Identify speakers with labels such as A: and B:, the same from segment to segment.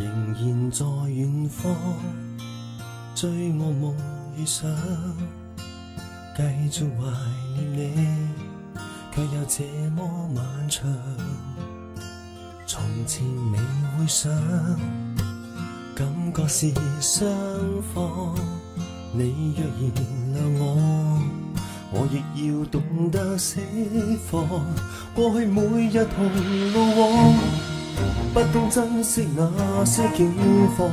A: 仍然在远方，追我梦与想，继续怀念你，却又这么漫长。从前未会想。感觉是双方，你若原谅我，我亦要懂得释放。过去每日同路往，不懂珍惜那些景况。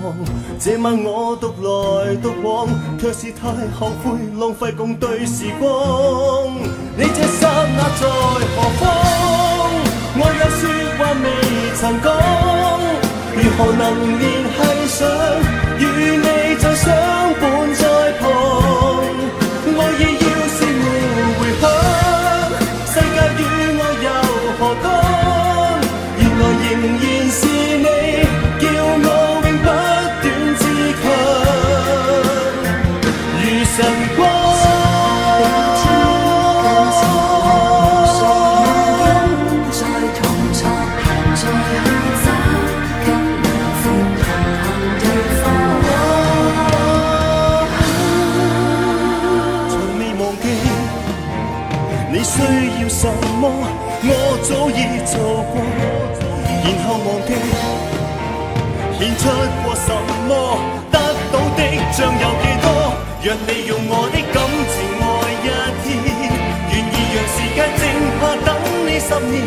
A: 这晚我独来独往，却是太后悔浪费共对时光。你这刹那在何方？我有说话
B: 未曾讲，如何能念？与你再相伴。
A: 像有几多？若你用我的感情爱一天，愿意让世界静下等你十年，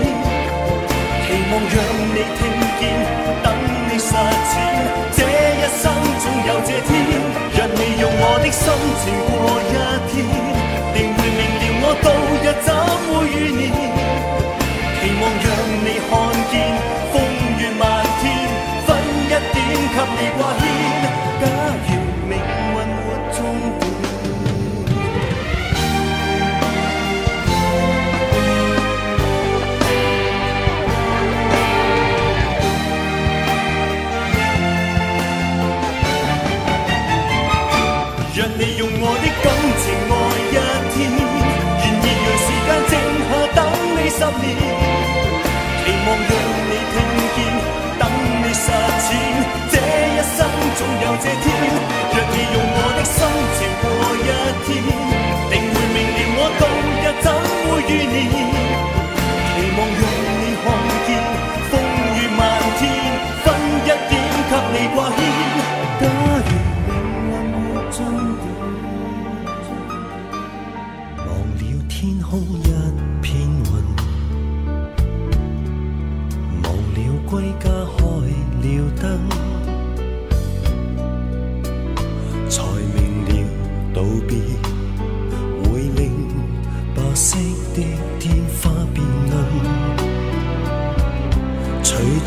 A: 期望让你听见，等你实践，这一生总有这天。若你用我的心情过一天，定会明了我度日怎会如年，期望让你看见，风雨漫天，分一点给你挂牵。十年，期望让你听见，等你实践。这一生总有这天，若你用我的心，情过一天，定会明了我度日怎会遇难。期望让你看。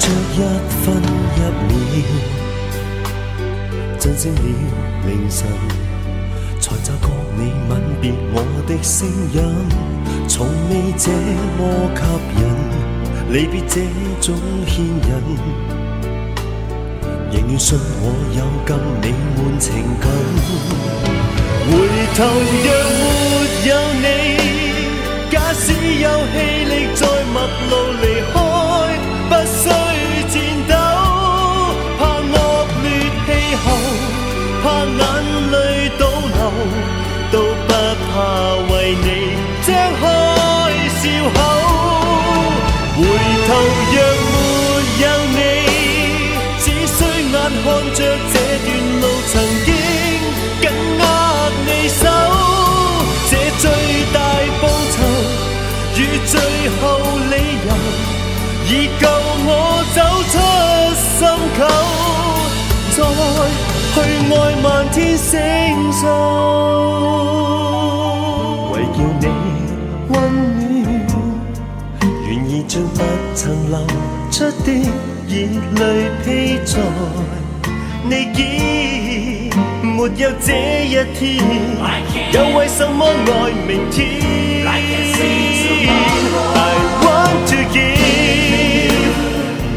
A: 着一分一秒，震醒了凌晨，才察觉你吻别我的声音，从未这么吸引，离别这种牵引，仍愿信我有更美满情感。回头若没有你，假使有气力在陌路离开。不需颤抖，怕恶劣气候，怕眼泪倒流，都不怕为你张开笑口。回头若没有你，只需眼看着这段路，曾经紧握你手，这最大报酬与最后理由。已夠我走出心口，再去愛漫天星宿。為叫你溫暖，願意將不曾流出的熱淚披在你肩。沒有這一天，又為什麼愛明天？I want to give。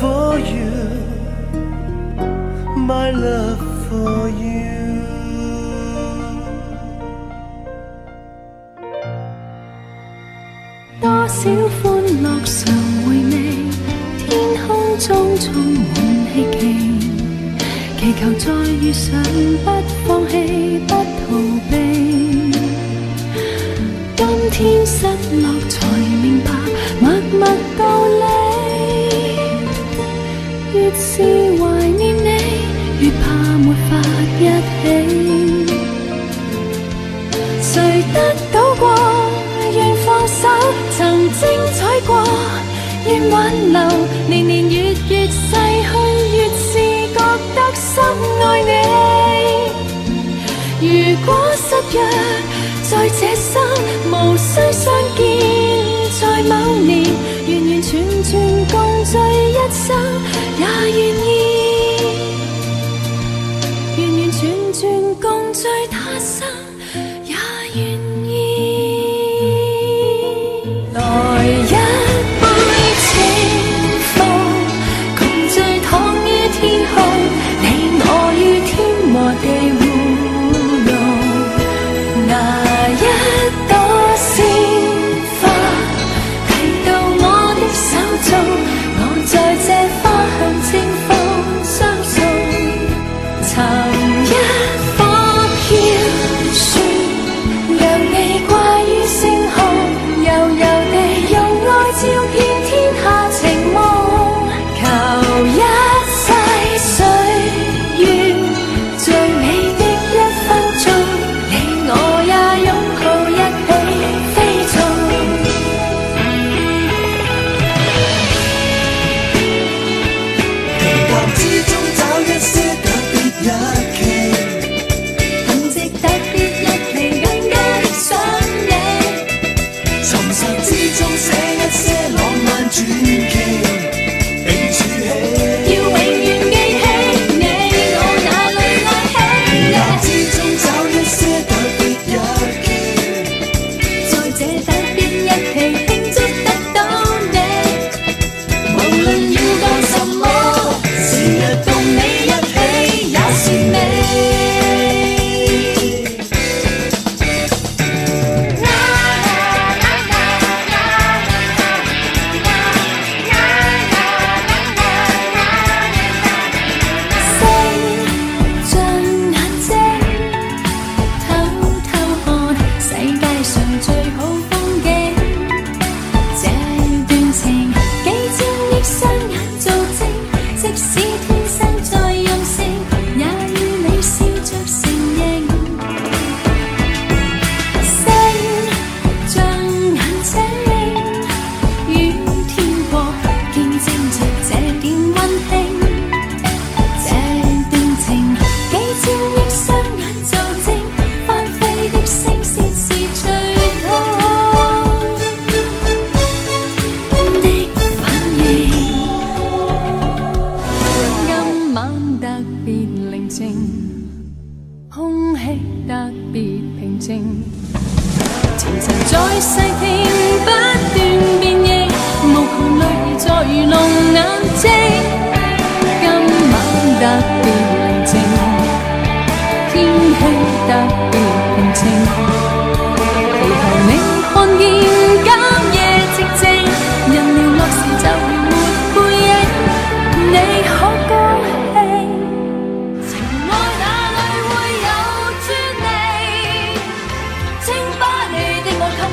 A: for you,
B: My love for you. 多少欢乐常回味，天空中充满希冀，祈求再遇上不放弃。在这生无需相见，在某年完完全全共聚一生，也愿意。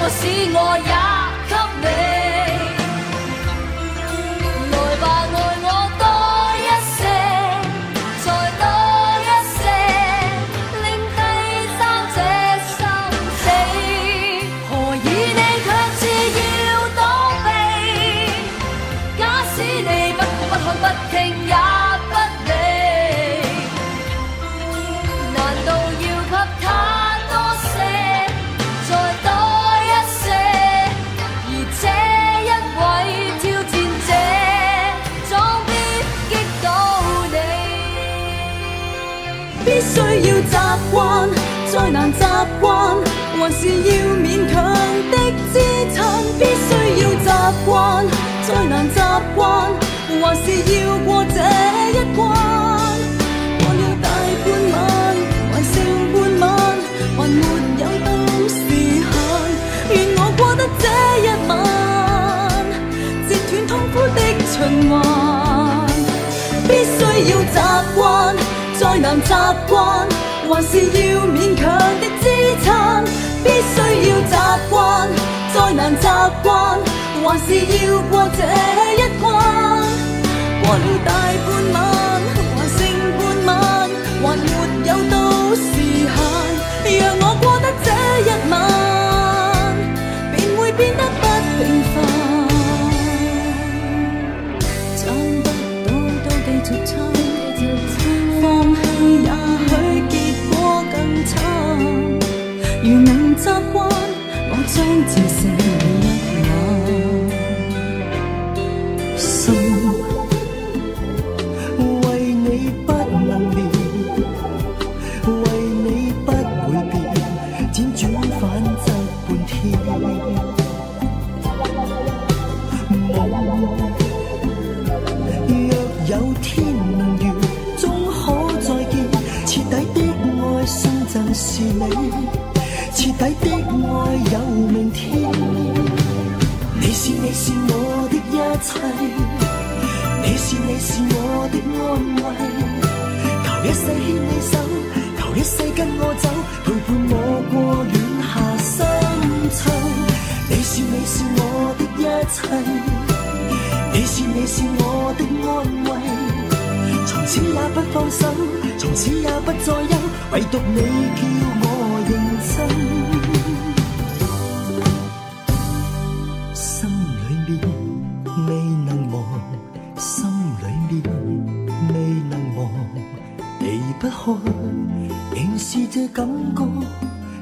B: 使我也给你。习惯，再难习惯，还是要过这一关。过了大半晚，还剩半晚，还没有到时限。愿我过得这一晚，截断痛苦的循环。必须要习惯，再难习惯，还是要勉强的支撑。必须要习惯，再难习惯。还是要过这一关，过了大半晚，还剩半晚，还没有到时限。让我过得这一晚，便会变得不平凡。赚不到都继续放你是我的安慰，求一世牵你手，求一世跟我走，陪伴我过暖夏深秋。你是你是我的一切，你是你是我的安慰，从此也不放手，从此也不再忧，唯独你叫我认真。这感觉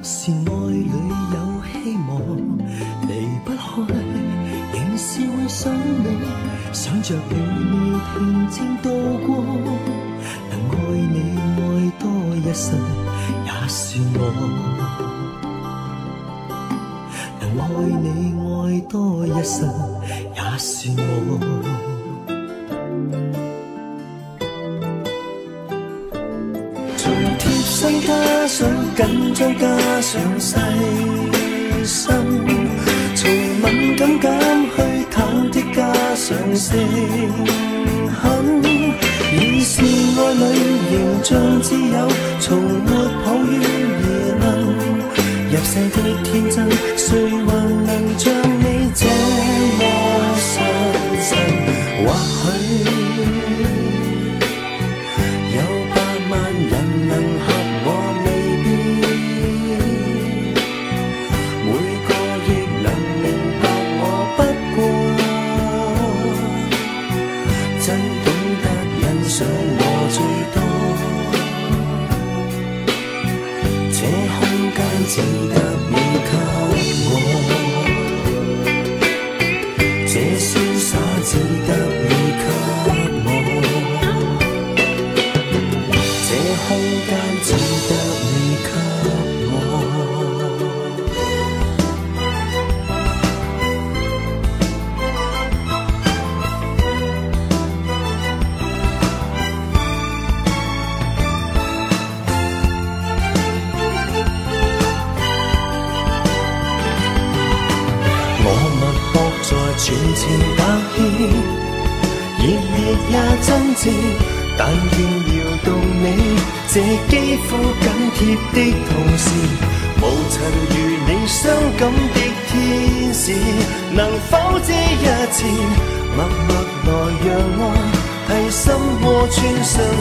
B: 是爱里有希望，离不开，仍是会想你，想着你平静度过，能爱你爱多一生。加上紧张，加上细心，从敏感减去套的，加上诚恳，已是爱侣，仍像自友，从没抱怨而问。入世的天真，谁还能像你这么纯真？或许。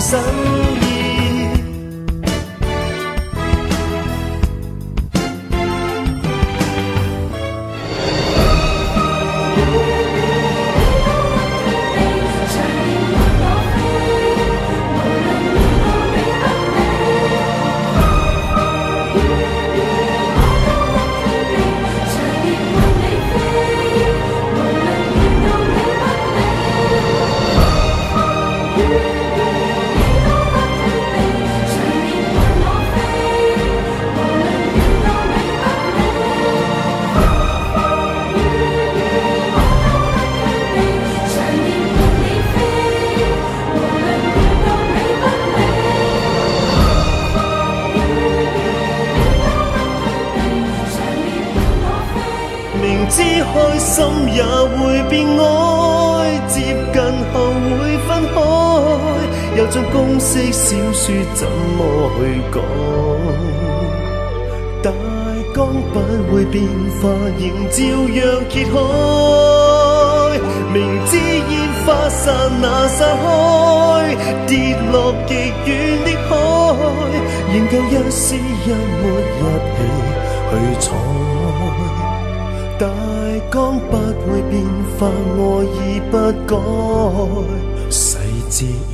B: 身。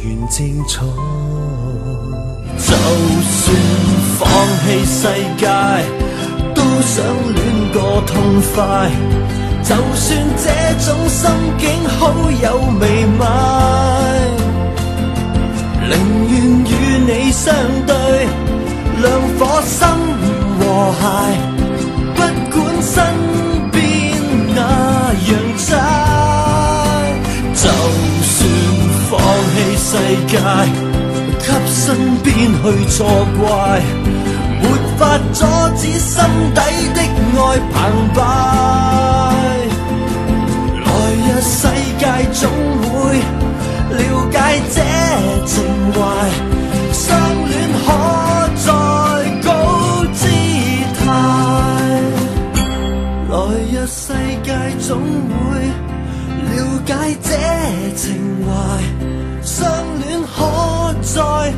A: 愿精彩，就算放弃世界，都想
B: 恋个痛快。就算这种心境好有未买，宁愿与你相对，两颗心和谐。不管身边那样差。放弃世界，给身边去作怪，没法阻止心底的爱澎湃。来日世界总会了解这情怀，相恋可在高姿态。来日世界总会。解这情怀，相恋可再。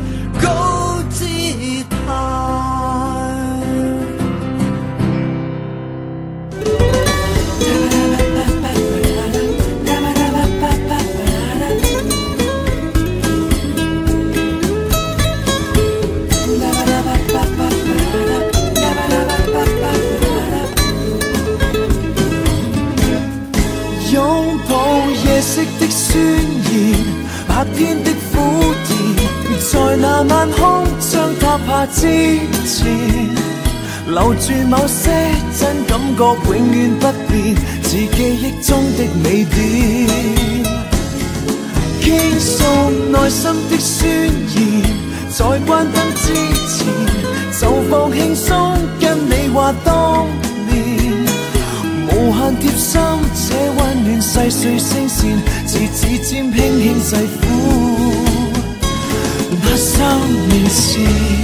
B: 色的宣言，白天的苦言，在那晚空将塌下之前，留住某些真感觉，永远不变，是记忆中的美点。倾诉内心的宣言，在关灯之前，就放轻松，跟你话多。无限贴心，这温暖细碎声线，自指尖轻轻细抚，那首眠诗。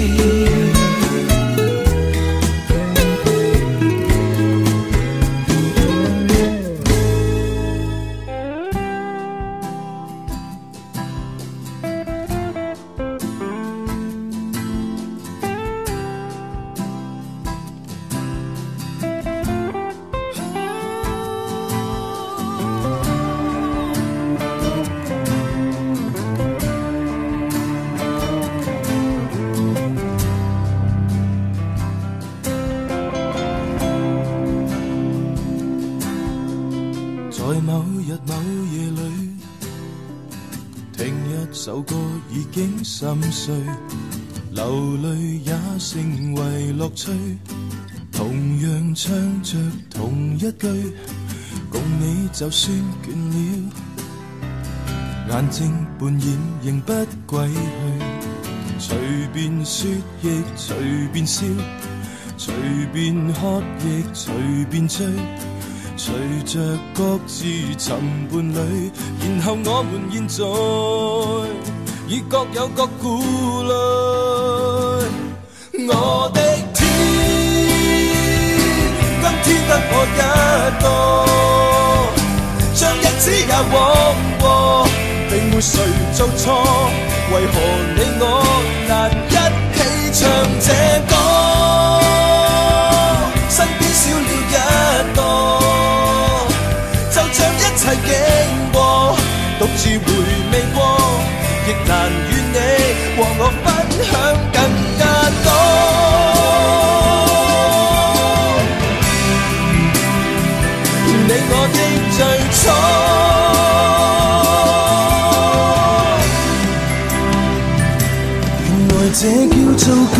C: 流泪也成为乐趣，同样唱着同一句，共你就算倦了，眼睛半掩仍不归去，随便说亦随便笑，随便喝亦随便醉，随着各自寻伴侣，然后我们现在。已各有各顾虑，
B: 我的天，今天得我一个，将日子也枉过，并没谁做错，为何你我难一起唱这歌？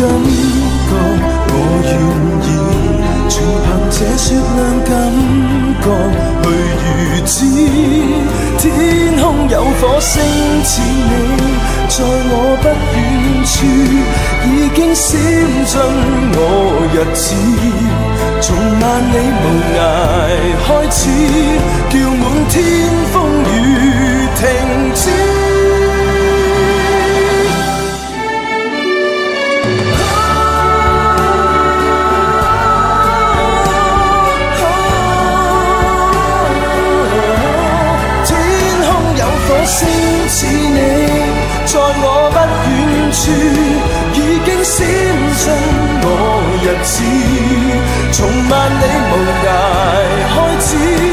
C: 感觉，我愿意，全凭这雪亮感觉去预知。天空有火星似你，在我不远处，已经闪进我日子。从万里无涯开始，叫满天风雨停止。
B: 在我不远处，已经闪进我日子，从万里无涯开始。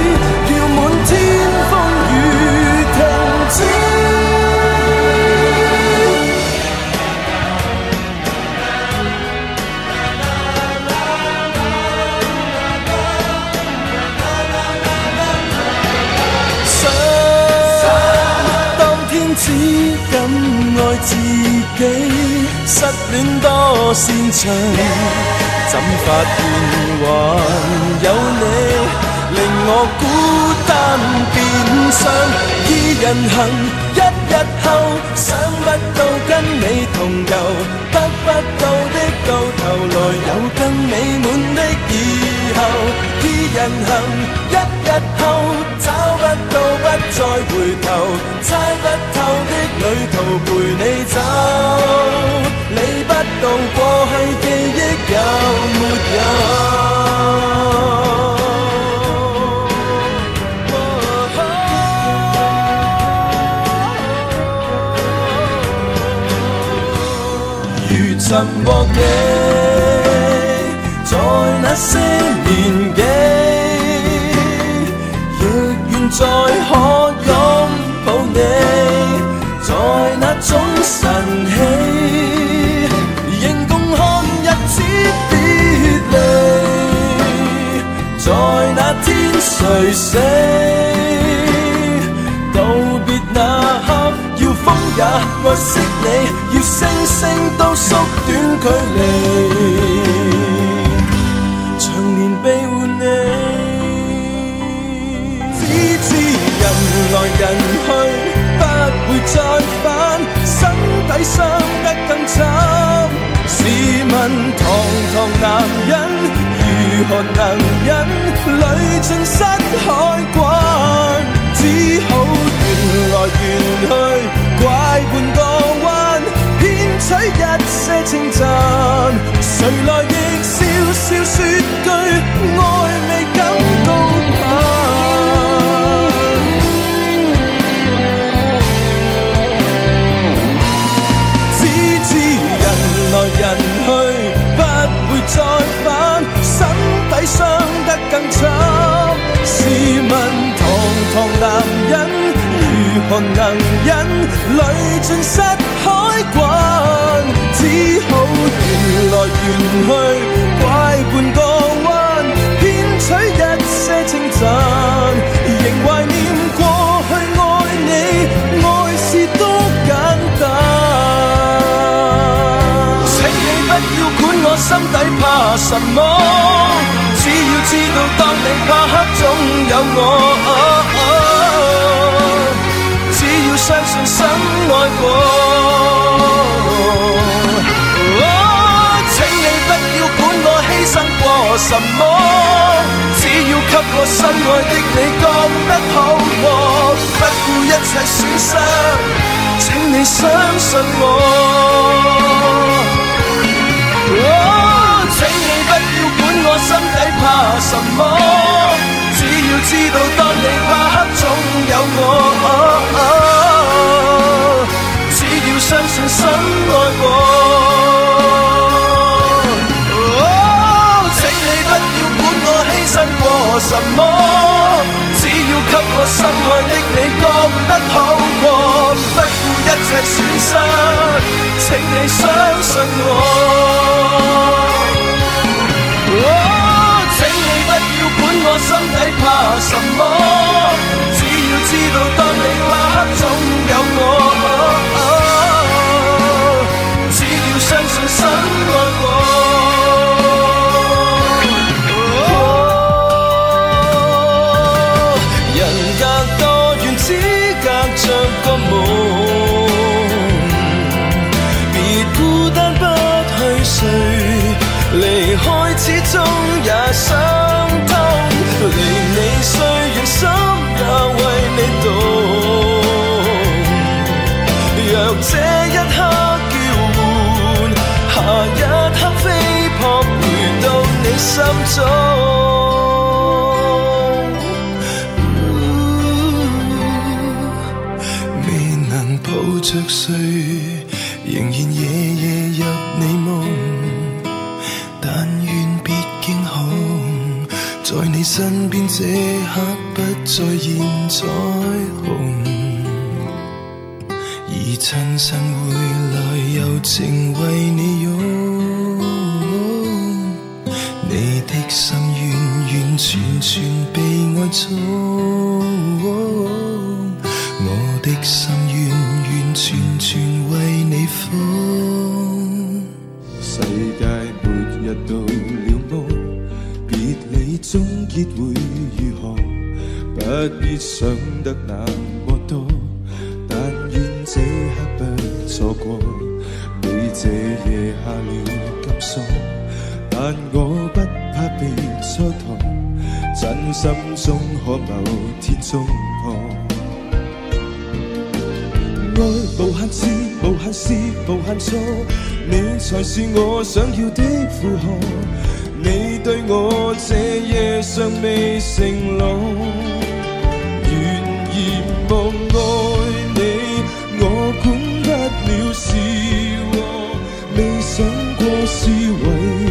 B: 敢爱自己，失恋多擅情，怎发现还有你，令我孤单变伤。二人行，一日后，想不到跟你同游，得不到的到头来有更美满的以后。二人行，一日后。到不再回头，猜不透的旅途陪你走，理不到过去记忆有没有？如沉默，你，在那些年纪。再可拥抱你，在那种晨曦，仍共看日子别离。在那天谁死？道别
C: 那刻，要风也爱惜你，要星星都缩短距离。
B: 来人去，不会再返，心底伤得更惨。
C: 试问堂堂男人如何能忍，
B: 累尽失海关，只好缘来缘去，拐半个弯，骗取一些称赞。谁来亦笑笑说句爱未？更惨，试问堂堂男人如何能忍泪尽失海滚？只好缘来缘去怪半个弯，骗取一些称赞，仍怀念过去爱你，爱是多简单。请你不要管我心底怕什么。知道当你怕黑，总有我。只要相信深爱过。哦，请你不要管我牺牲过什么，只要给我深爱的你觉得好过，不顾一切损失，请你相信我。哦，请你不要管我心。怕什么？只要知道，当你怕黑，总有我。只要相信，深爱过。请你不要管我牺牲过什么，只要给我深爱的你觉得好过，不顾一切损失，请你相信我。心底怕什么？只要知道当你落魄，总有我。只要相信，心安。心中，
C: 呜，未能抱着睡，仍然夜夜入你梦。但愿别惊恐，在你身边这刻不再现在。中，我的心完完全全为你疯。世界末日到了么？别理终结会如何，不必想得那么多，但愿这刻不错过。你这夜下了。心中可某天中破，爱无限次，无限是无限错，你才是我想要的负荷。你对我这夜尚未承诺，悬疑无爱你，我管不了是祸，未想过是为。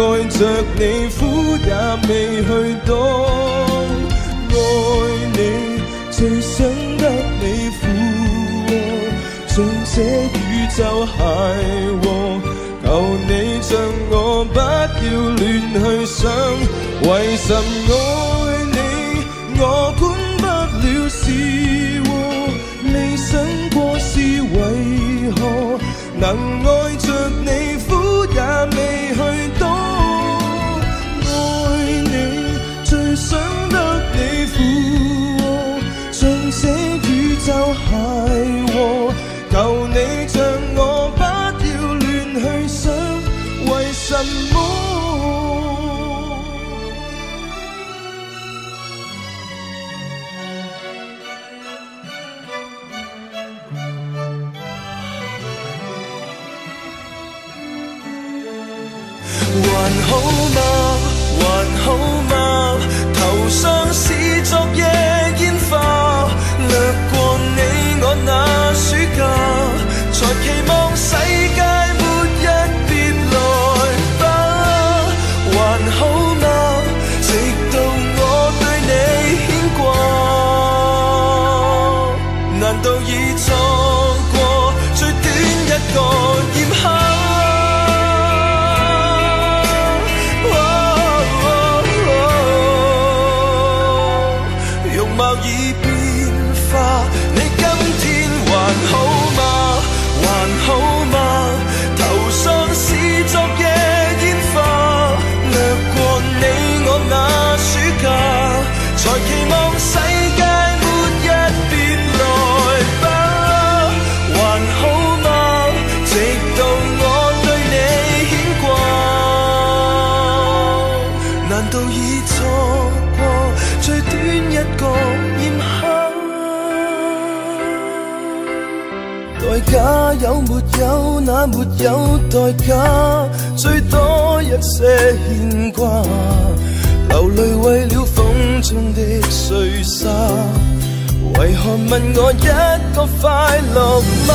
C: 爱着你，苦也未去躲。爱你，最想得你苦，和。像这宇宙鞋和，求你像我，不要乱去想，为什么？有沒有那沒有代價，最多一些牽掛。流淚為了風中的碎沙，為何問我一個快樂嗎？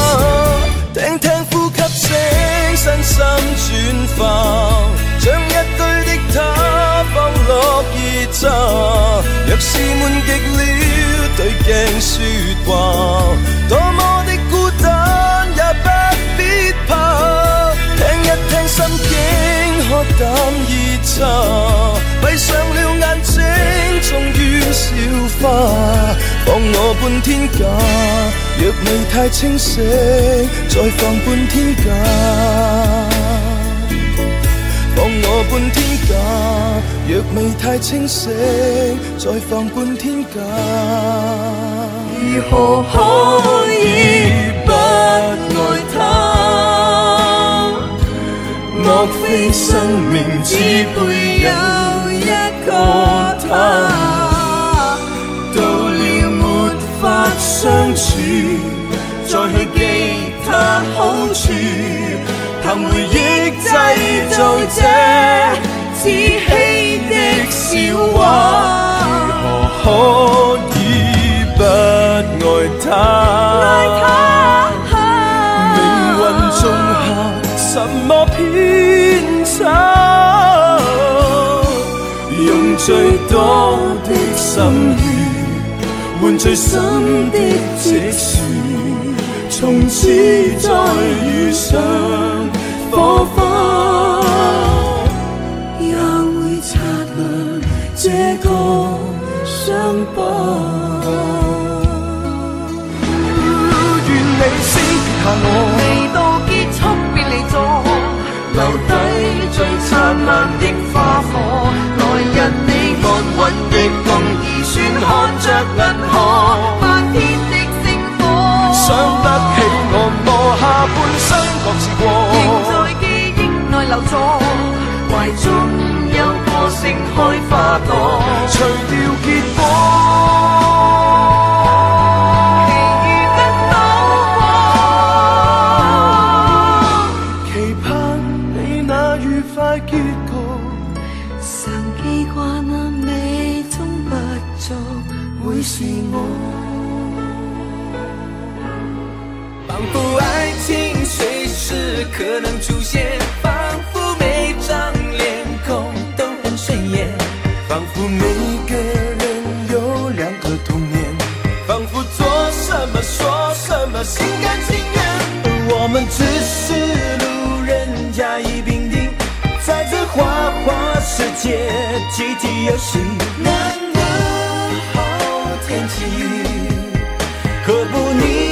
C: 聽聽呼吸聲，身心轉化，將一堆的他放落熱茶。若是悶極了，對鏡说話，多么的。不热茶，闭上了眼睛，终于消化。放我半天假，若未太清醒，再放半天假。放我半天假，若未太清醒，再放半天假。如何可以不？
B: 莫非生命只配有一个他？到了没法相处，再去记他好处，凭回忆制造这自欺的笑话，如何可以不爱他？爱他，命运种下什么？
C: 最多的心愿，换最深的积雪。从此再遇上火花，也会擦亮这个伤疤。
B: 愿你先别下我，未到结束便离座，留低最灿烂的花火，来日。红而算看着银河，漫天的星火。想得起我，磨下半生各自过，仍在记忆内留座。怀中有个盛开花朵，除掉结果。佛每个人有两个童年，仿佛做什么说什么心甘情愿，而我们只是路人甲乙丙丁，在这花花世界集体游戏。难得好天气，何不你。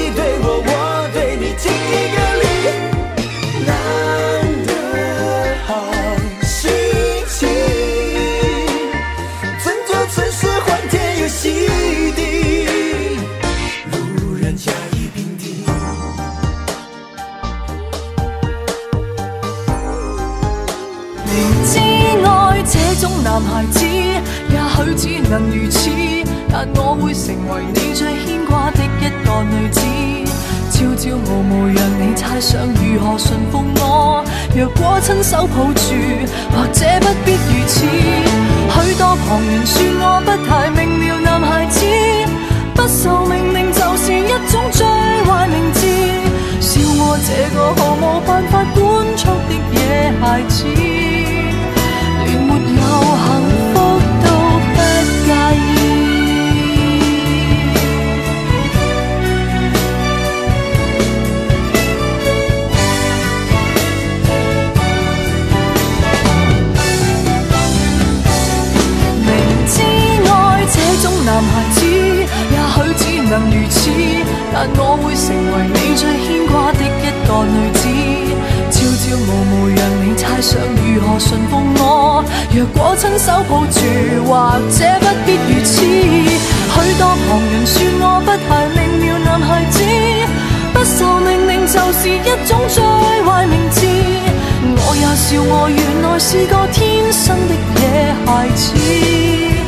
B: 孩子，也许只能如此，但我会成为你最牵挂的一个女子。朝朝暮暮，让你猜想如何驯服我。若果亲手抱住，或者不必如此。许多旁人说我不太明了，男孩子不受命令就是一种最坏名字。笑我这个毫无办法管束的野孩子。男孩子，也许只能如此，但我会成为你最牵挂的一个女子。朝朝暮暮让你猜想如何顺服我。若果亲手抱住，或者不必如此。许多旁人说我不太明了，男孩子不受命令就是一种最坏名字。我也笑我原来是个天生的野孩子。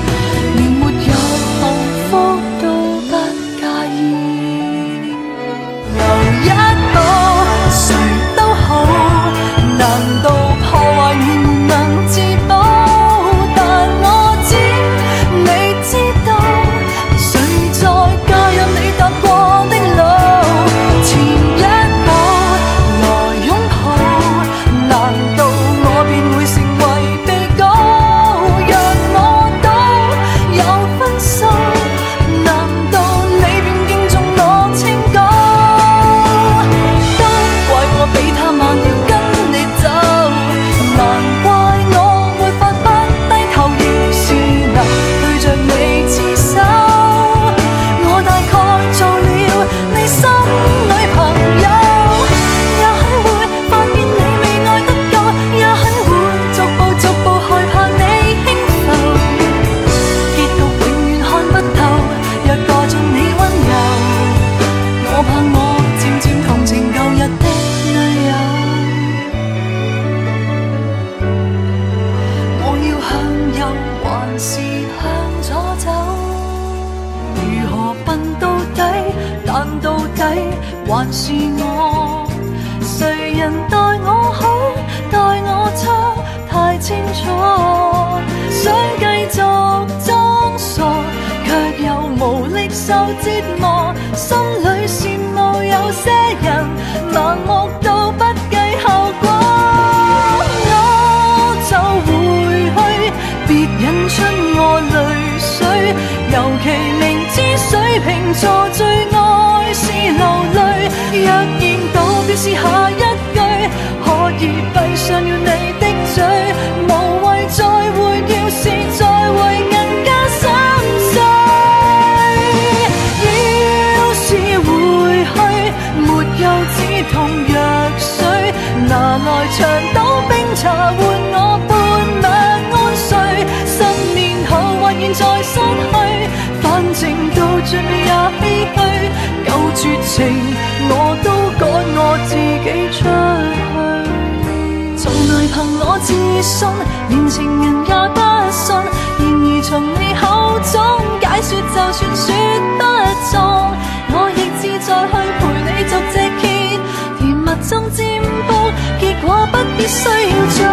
B: 信连情人也不信，然而从你口中解说，就算说不中，我亦志在去陪你逐只揭甜蜜中占卜，结果不必需要准。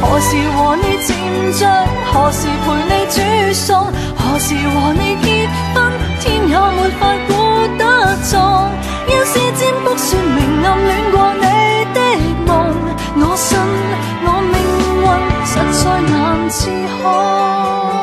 B: 何时和你渐着？何时陪你煮送？何时和你结婚？天也没法估得中。一是占卜说明暗恋过你的梦，我信。不再难自控。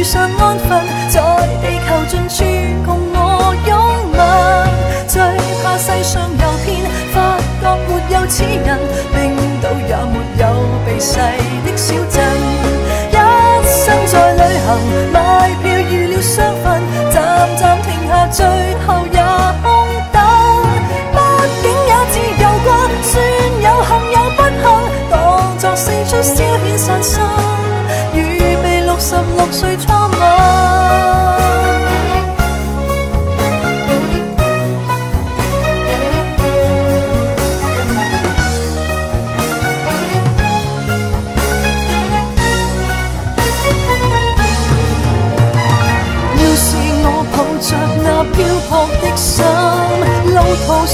B: 遇上安分，在地球尽处共我拥吻。最怕世上有遍，发觉没有此人，冰岛也没有被世的小镇。一生在旅行。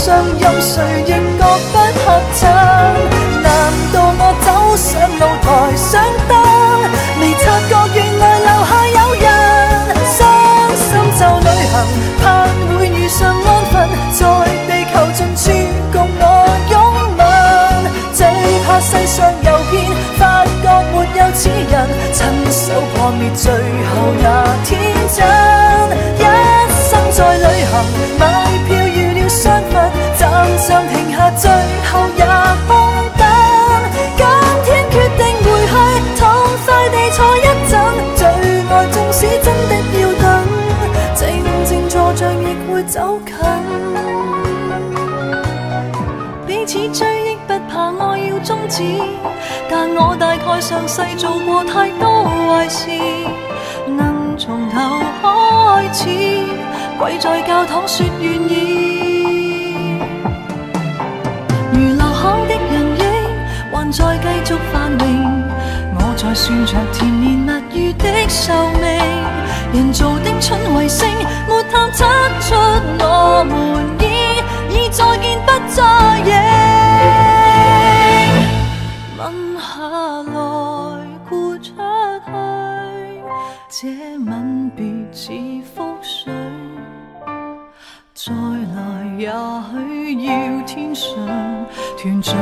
B: 任谁亦觉不合衬，难道我走上露台上灯，未察觉原来楼下有人。伤心就旅行，盼会遇上安分，在地球尽处共我拥吻。最怕世上游遍，发觉没有此人，亲手破灭最后那天真。一生在旅行。但我大概上世做过太多坏事，能从头开始跪在教堂说愿意。如流巷的人影还在继续繁荣，我在算着甜言蜜语的寿命。人造的春卫星没探测出我们已已再见不再见。吻下来，豁出去，这吻别似覆水，再来也许要天上团聚。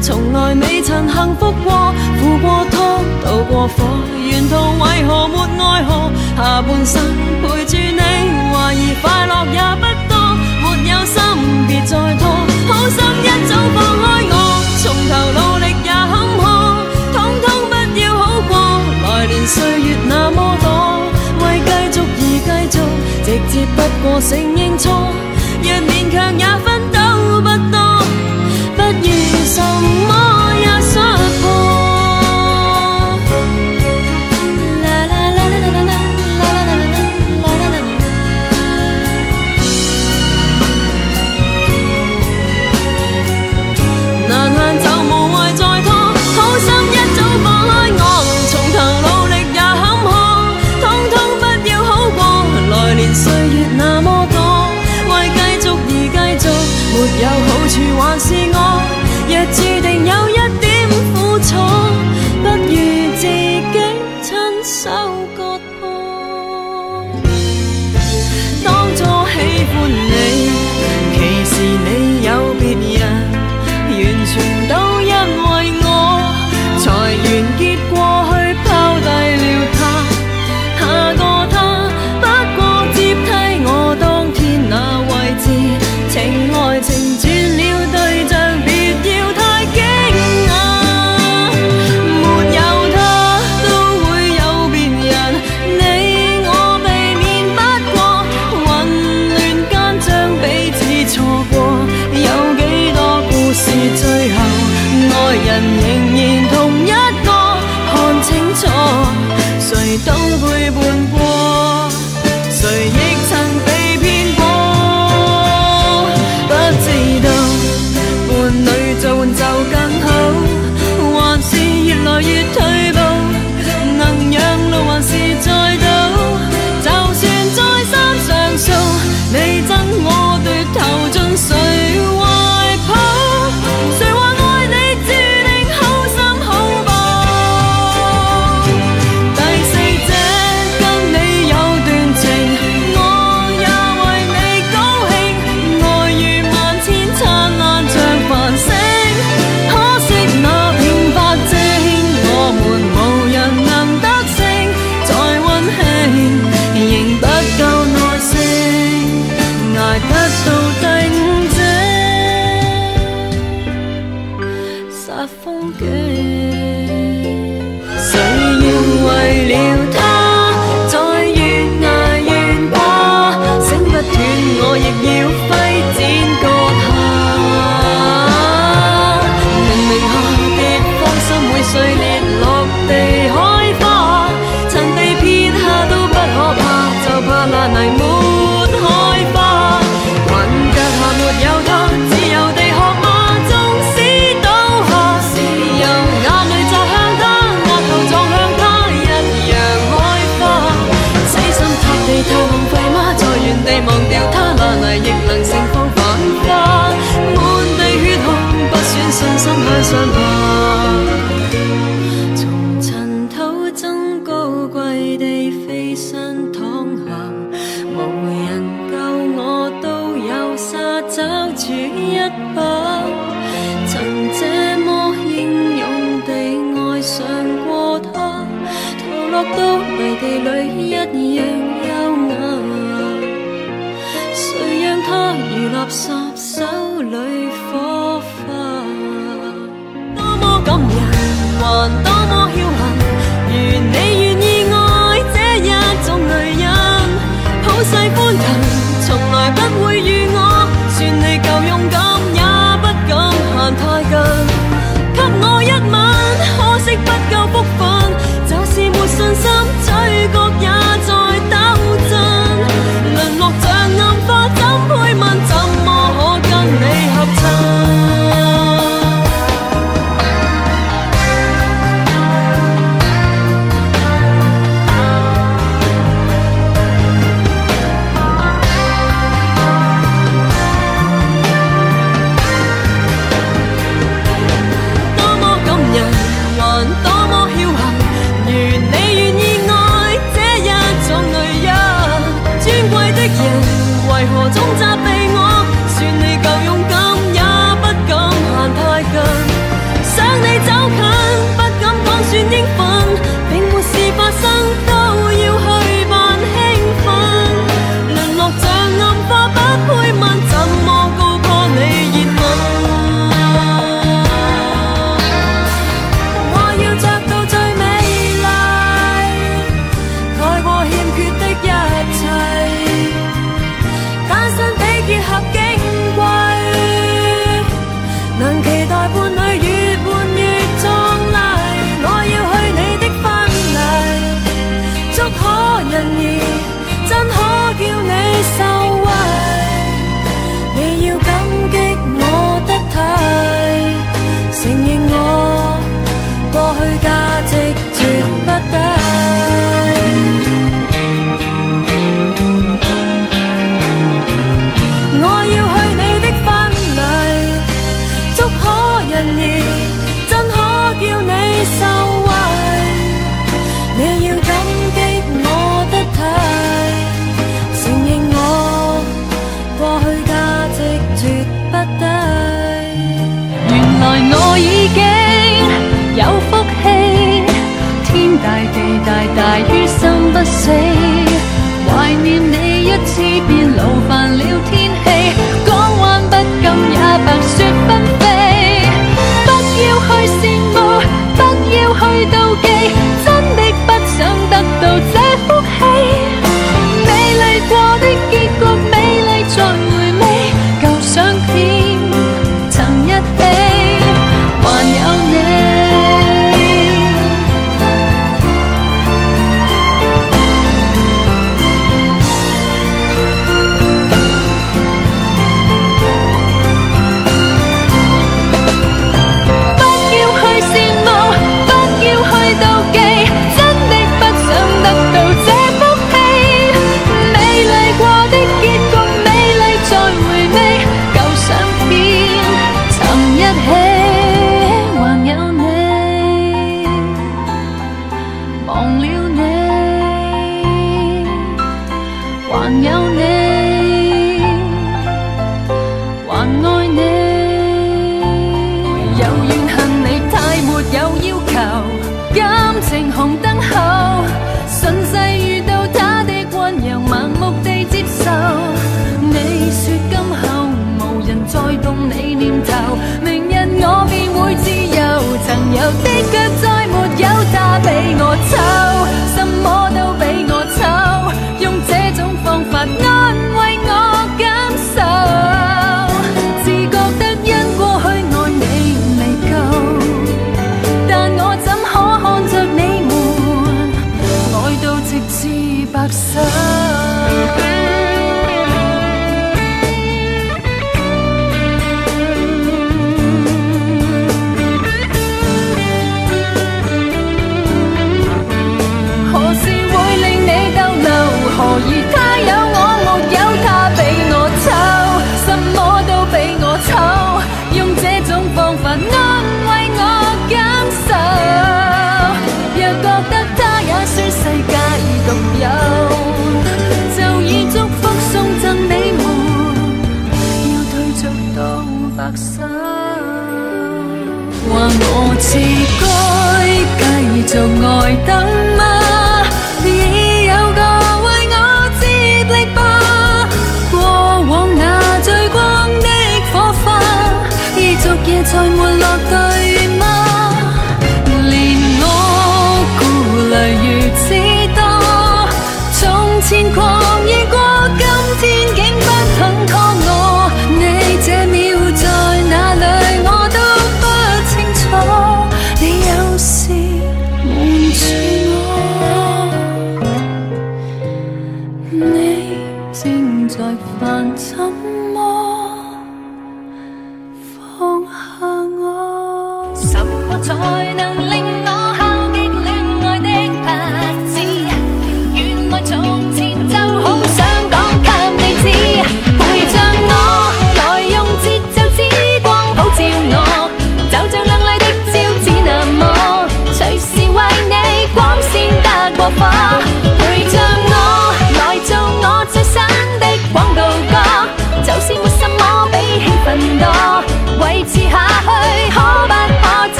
B: 从来未曾幸福过，付过汤，渡过火，沿途为何没爱河？下半生陪住你，怀疑快乐也不多，没有心别再拖，好心一早放开我，从头努力也坎坷，统统不要好过，来年岁月那么多，为继续而继续，直接不过承认错。落到泥地里一样优雅。谁让他如垃圾手里火化？多么感人，还多么嚣。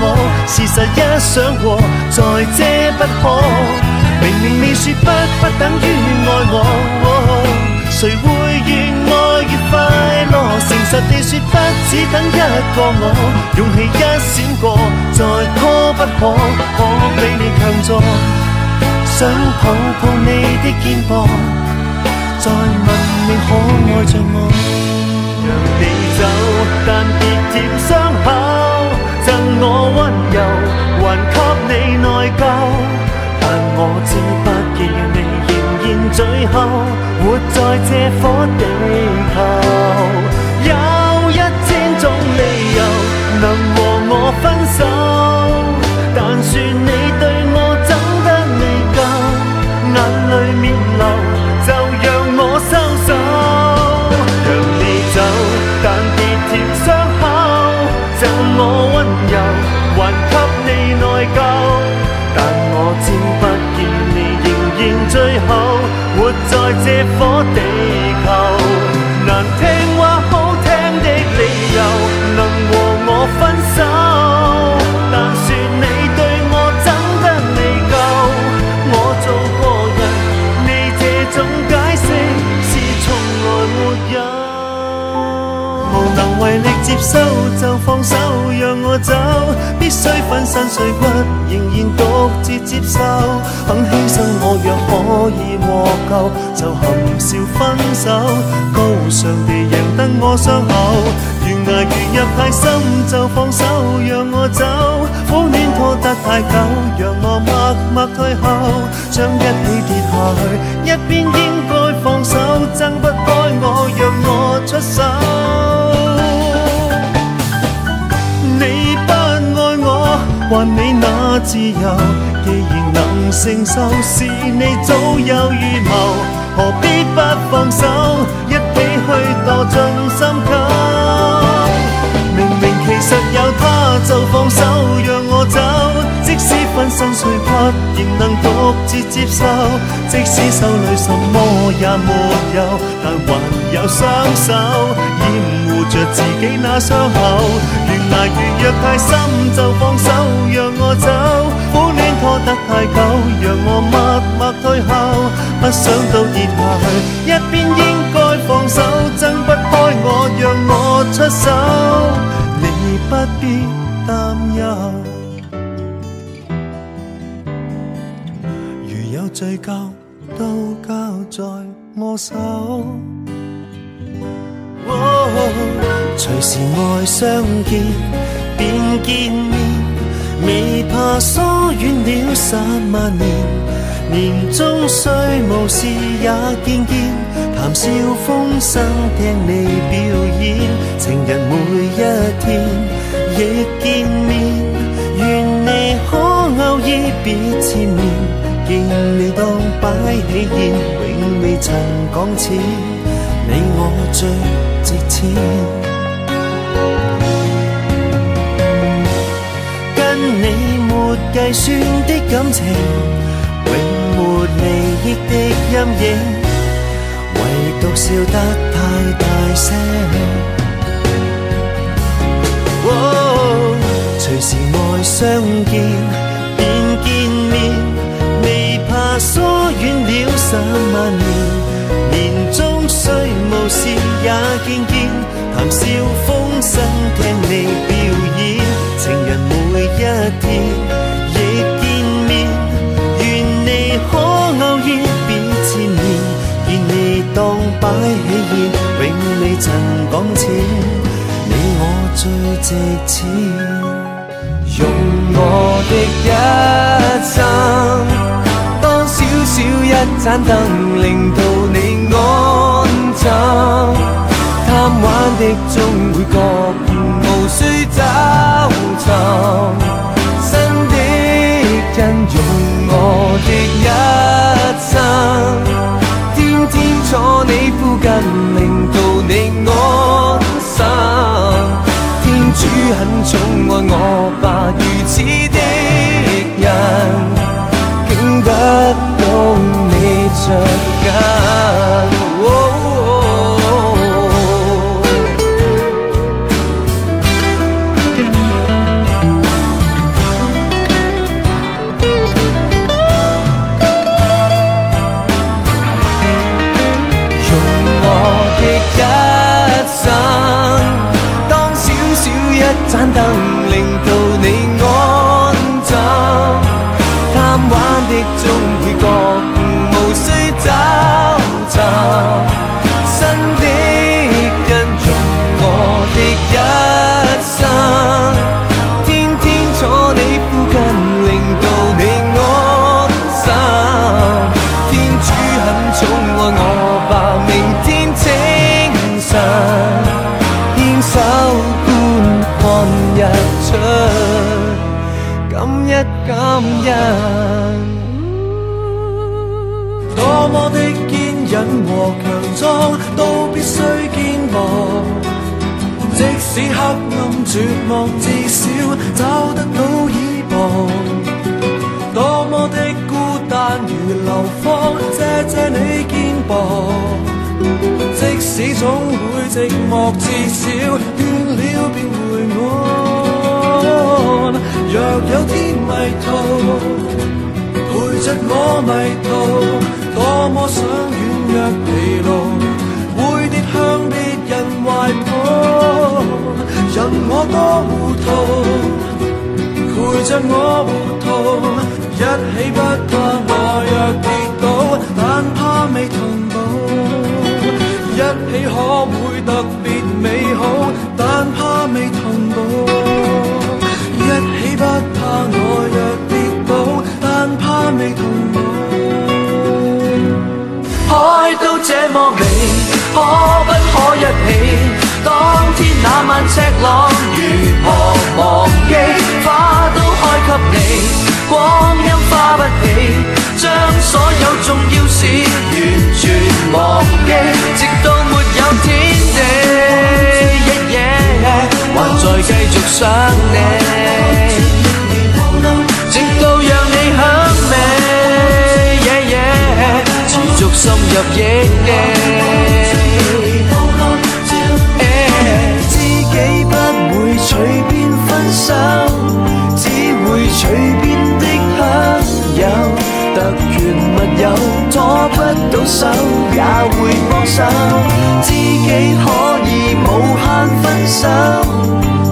A: 我事实一想过，再遮不可。明明你说不，不等于爱我。谁会越爱越快乐？诚实地说不，只等一个我。勇气一闪过，再拖不可。可比你强壮。想抱抱你的肩膀，再问你可爱着我。让你走，但别舔伤口。赠我温柔，还给你内疚，但我知不见你，仍然最后活在这颗地球。在这颗地球，难听话好
B: 听的理由，能和我分手，但说
A: 你对我真的未够。我做过人，你这种解释是从来没有，无能为力接收。我走，必須粉身碎骨，仍然獨自接受。肯犧牲我若可以獲救，就含笑分手，高尚地贏得我傷口。懸崖如入太深，就放手讓我走。苦戀拖得太久，讓我默默退後，將一起跌下
B: 去，一邊應該放手，爭不開我，讓我出手。
A: 還你那自由。既然能承受，是你早有預謀，何必不放手？一起去墮進深溝。明明其實有他，就放手讓。間心碎骨，仍能獨自接受。即使手裏什麼也沒有，但還有雙手掩護着自己那傷口。懸崖越若太深，就放手讓我走。苦戀拖得太久，讓我默默退後。不想到熱下去，一邊應該放手，睜不開我，讓我出手。你不必擔憂。睡觉都
B: 交在我手。
A: 随时爱相见，便见面，未怕疏远了十万年。年终虽无事也见见，谈笑风生听你表演，情人每一天亦见面。愿你可偶尔别缠面。见你当摆起宴，永未曾讲此，你我最值钱。跟你没计算的感情，永没利益的阴影，唯独笑得太大声。随时爱相见。疏远了三万年，年终虽无事也见见，谈笑风生听你表演，情人每一天亦见面，愿你可偶然别此面，见你当摆喜宴，永未曾讲浅，你我最值钱，用我
B: 的一生。盞燈，令到你安枕。貪玩的終會覺悟，無需找尋。新的恩用我的一生，天天坐你附近，令到你安心。天主很寵愛我。go 此黑暗绝望，至少找得到依傍。多么的孤单如流放，谢谢你肩膀。即使总会寂寞，至少倦了便回岸。若有天迷途，陪着我迷途，多么想。我多糊涂，陪着我糊涂，一起不怕我若跌倒，但怕未同步。一起可会特别美好，但怕未同步。一起不怕我若跌倒，但怕未同步。海都这么美，海。那晚赤裸如何忘记？花都开给你，光阴花不起，将所有重要事完全忘记，直到没有天地，还在继续想你，直到让你很美，持续深入记忆。突然密友，攞不到手也會放手，知己可以無限分手，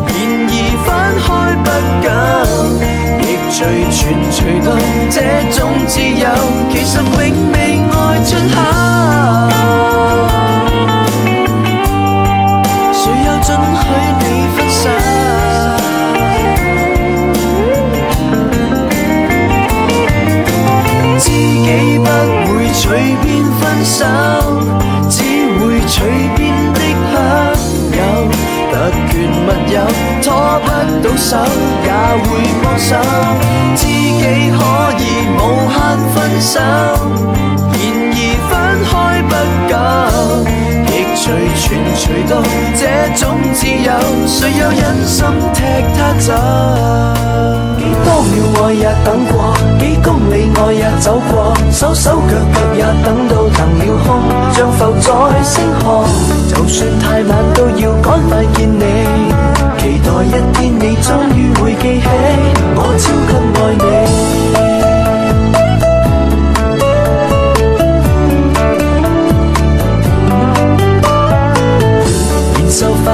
B: 然而分開不久，亦隨傳隨到。這種自由，其實永未愛盡口。随便分手，只会随便的享有，特权密友，拖不到手也会放手，知己可以无限分手。全随到这种自由，谁又忍心踢他走？几多秒我也等过，几公里我也走过，手手脚脚也等到腾了空，像浮在星河。就算太晚，都要赶快见你，期待一天你终于会记起，我超级爱你。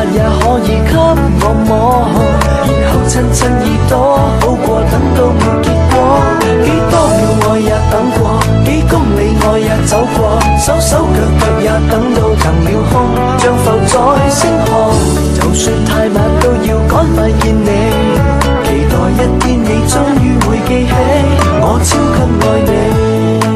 B: 也可以给我摸，然后亲亲耳朵，好过等到没结果。几多秒我也等过，几公里我也走过，手手脚脚也等到腾了空，像浮在星河。就算太晚，都要赶快见你，期待一天你终于会记起，我超级爱你。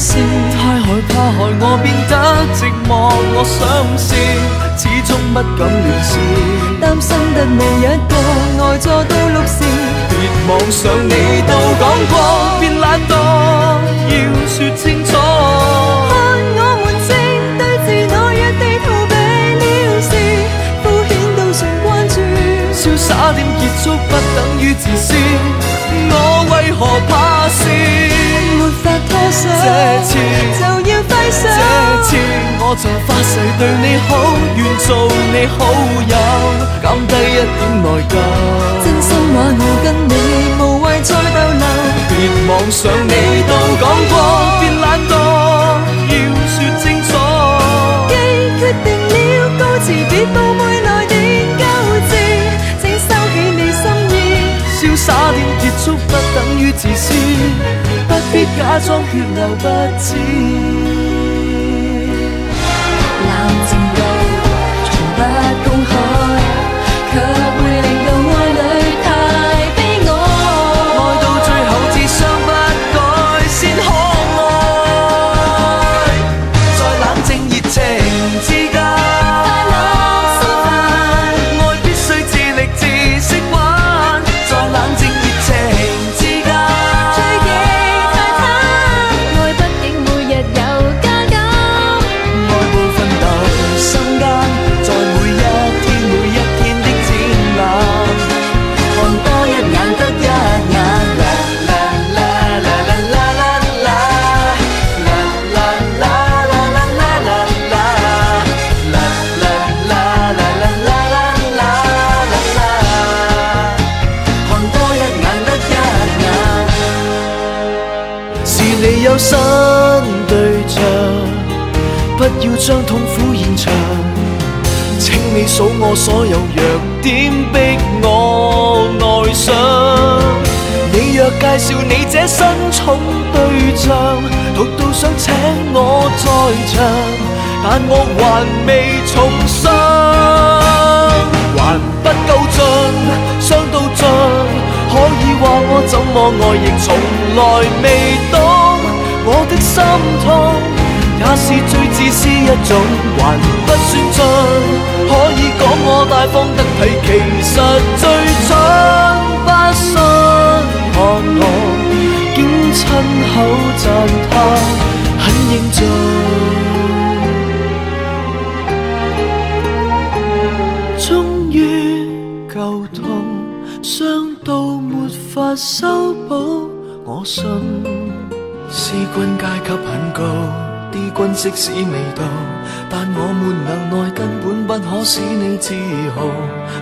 B: 笑，太害怕害我變得寂寞，我想笑，始終不敢亂笑。擔心得你一個，呆坐到六時，別妄想你都講過，別懶惰，要説清楚。看我們正對峙，我約地逃避了事，敷衍到常關注。瀟灑點結束不等於自私，我為何怕事？这次就要挥手。这次我就发誓对你好，愿做你好友，减低一点内疚。真心话我跟你无谓再逗留，别妄想你都讲过，别懒惰，要说清楚。既决定了，告辞，别到未来内交字，请收起你心意，潇洒点结束不等于自私。假装血流不止。但我還未重生，還不夠盡，傷到盡，可以話我怎麼愛，亦從來未懂我的心痛，也是最自私一種，還不算盡，可以講我大方得體，其實最蠢，不信看我，竟親口讚他很認真。修补，我信。C 君阶级很高啲君即使未到，但我没能耐，根本不可使你自豪。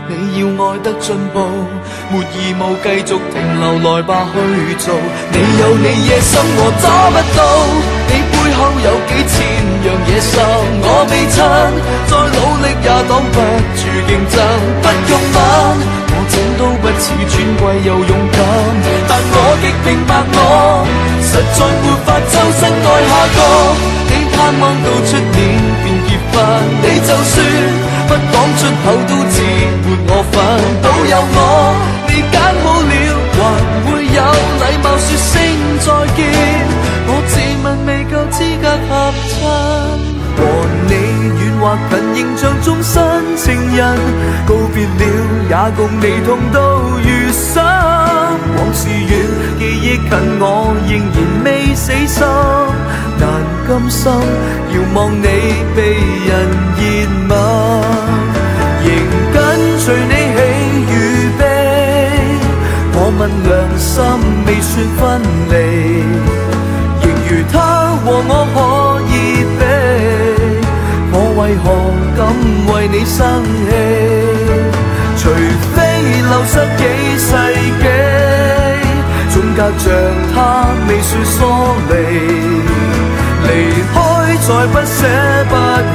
B: 你要爱得进步，没义务继续停留。来吧，去做。你有你野心，我找不到。你背后有几千样野心，我未亲，再努力也挡不住竞争，不用问。都不似尊贵又勇敢，但我极明白我实在没法周身爱下个。你盼望到出年便结婚，你就算不讲出口都自没我份。都有我，你拣好了还会有礼貌说声再见。我自问未够资格合衬。或勤形象中新情人，告別了也共你痛到如心。往事遠，記憶近，我仍然未死心，但今生遙望你被人熱吻，仍跟隨你喜與悲。我問良心，未算分離，仍如他和我可。为何敢为你生气？除非流失几世纪，总隔着他未说疏离，离开再不捨不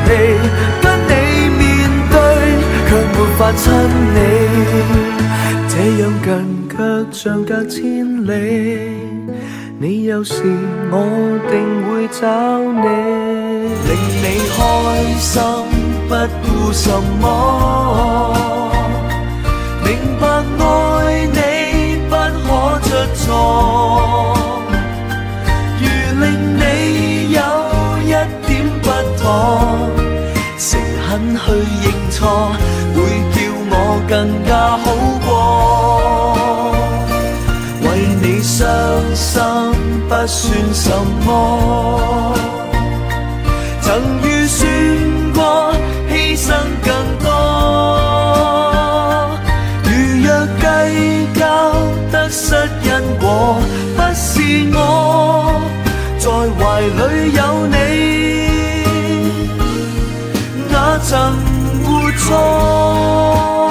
B: 棄，跟你面对却没法亲你，这样近却像隔千里。你有事，我定会找你。令你开心，不顾什么，明白爱你不可出错。如令你有一点不妥，诚恳去认错，会叫我更加好过。为你伤心不算什么。曾预算过牺牲更多，如若计较得失因果，不是我，在怀里有你，那曾活错？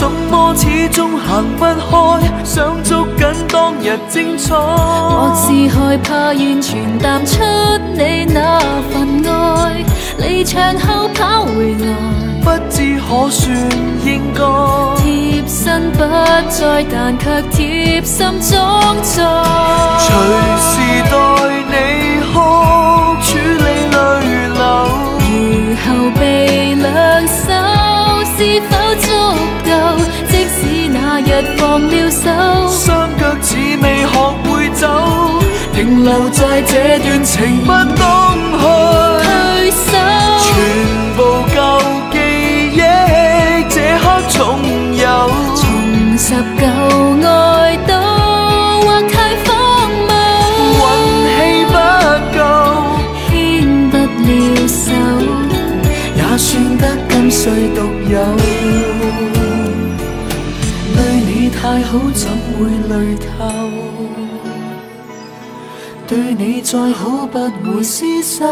B: 怎么始终行不开？想捉紧当日精彩，我是害怕完全淡出你那份爱，离场后跑回来，不知可算应该。贴身不再，但却贴心装载。随时待你哭，处理泪流。如后被两是否足够？即使那日放了手，双脚似未学会走，停留在这段情不懂去退手，全部旧记忆，这刻重有重拾旧爱。有，对你太好怎会累透？对你再好不会厮守。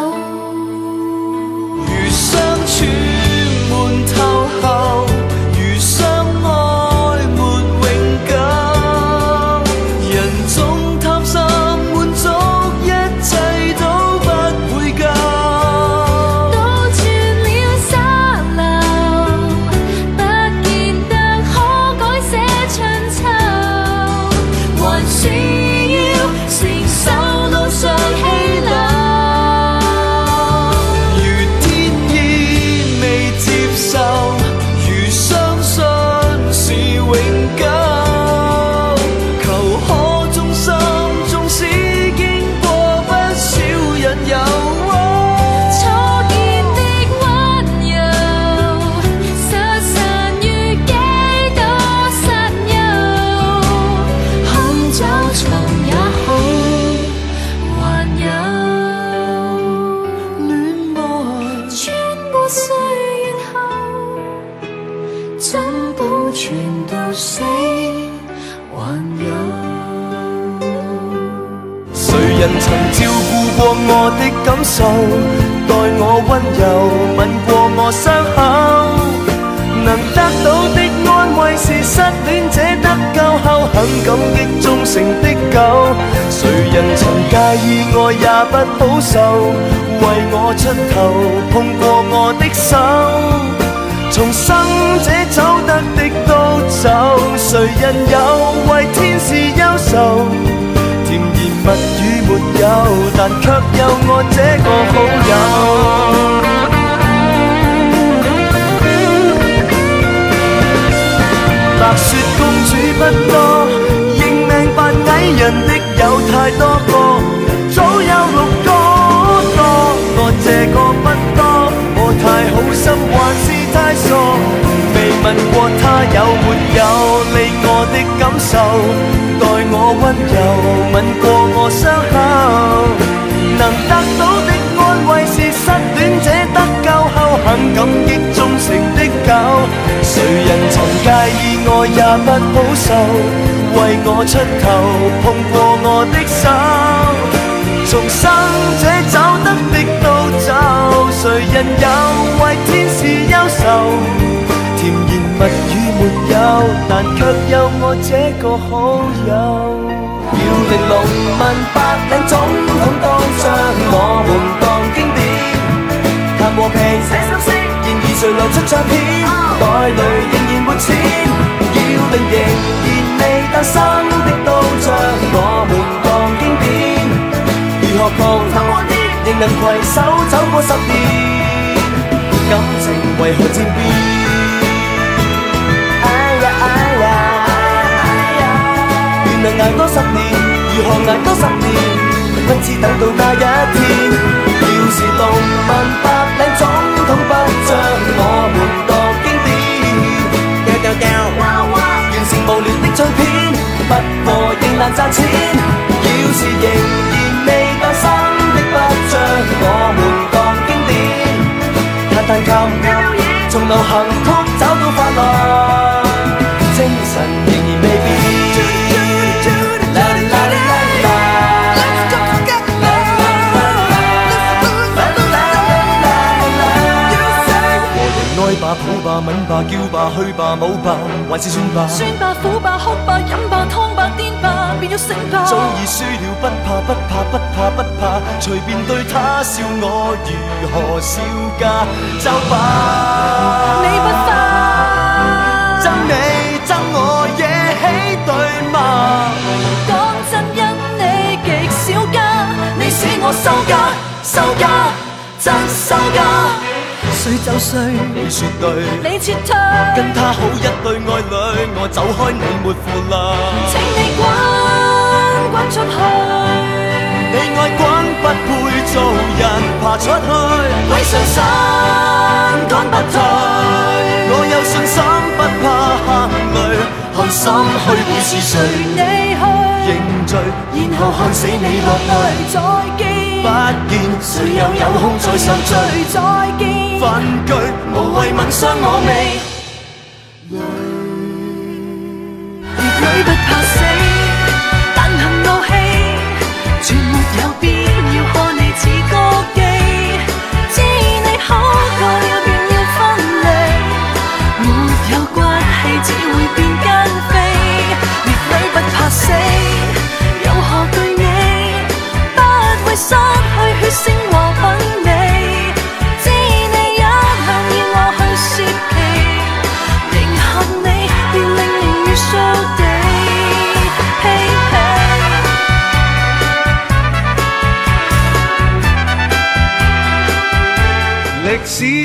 B: 我的感受，待我温柔吻过我伤口，能得到的安慰是失恋者得救后很感激忠诚的狗。谁人曾介意我也不好受？为我出头碰过我的手，重生者走得的都走，谁人有为天使忧愁？甜言蜜语。没有，但却有我这个好友。白雪公主不多，认命扮矮人的有太多个，早有六个。多。我这个不多，我太好心还是。未問過他有没有理我的感受，待我温柔吻過我傷口，能得到的安慰是失戀者得救後很感激忠诚的狗，誰人曾介意我也不好受，為我出头碰過我的手，重生者走得的都走。誰人有為天使憂愁？甜言蜜語沒有，但卻有我這個好友。要令農民白領總統當上我們當經典，談和平寫心聲，然而誰流出唱片，袋裏仍然沒錢。要令仍然未誕生的都像我們當經典，如何窮？仍能攜手走過十年，感情為何漸變？哎呀哎呀，原能捱多十年，如何捱多十年？不知等到那一天，要是動漫白領總統不將我們當經典，掉掉掉，完成無聊的唱片，不過仍難賺錢。能行通。吻吧，叫吧，去吧，舞吧，还是算吧。算吧，苦吧，哭吧，饮吧，汤吧，癫吧，变要食吧。早已输了，不怕，不怕，不怕，不怕。随便对他笑，我如何笑家？就吧，你不怕。憎你憎我惹起对骂。讲真，因你极少家，你使我收家，收家，真收家。就你说对，你撤退，跟他好一对爱侣，我走开你没负累。请你滚，滚出去，你爱滚不配做人，爬出去。为信心赶不退，我有信心不怕喊雷，看心去会是谁？你去认罪，然后看死你落泪。再见不见，谁又有空再受追，再见。饭具无谓问伤我未。越烈女不怕死，但恨怒气，全没有必要看你似国技。知你好过了便要分离，没有骨气只会变奸匪。越女不怕死，有何惧你？不会失去血性。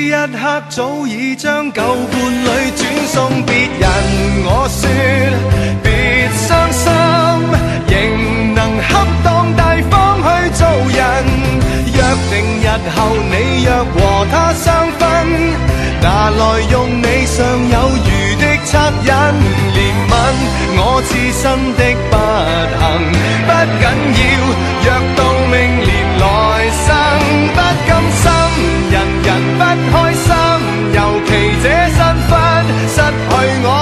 B: 一刻早已将旧伴侣转送别人，我说别伤心，仍能恰当大方去做人。约定日后你若和他相分，拿来用你尚有余的恻隐怜悯，我自身的不幸不紧要。going on.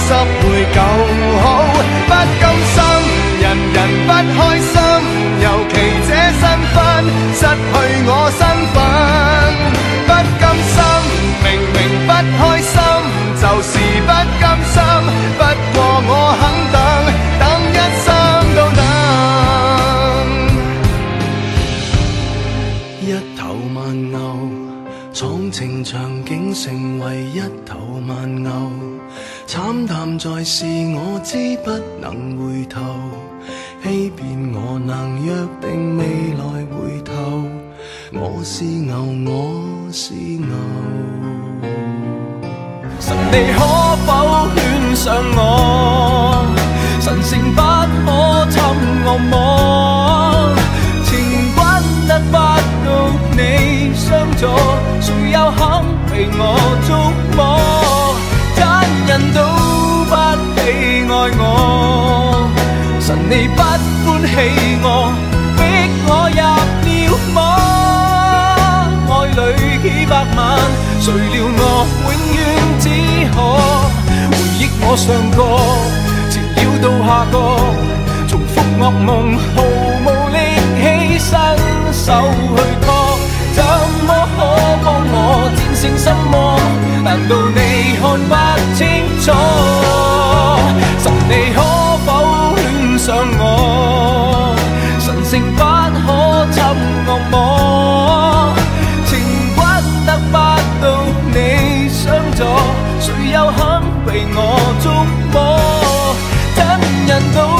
B: 十回旧好，不甘心，人人不开心。
C: 我知不能回头。
B: 企鵝，逼我入了魔，愛侶幾百萬，誰料我永遠只可回憶我上個，纏繞到下個，重複惡夢，毫無力氣伸手去拖，怎麼可幫我戰勝心魔？難道你看不清楚？情不可侵惡魔，情不得不到你相助，誰又肯為我觸摸？真人都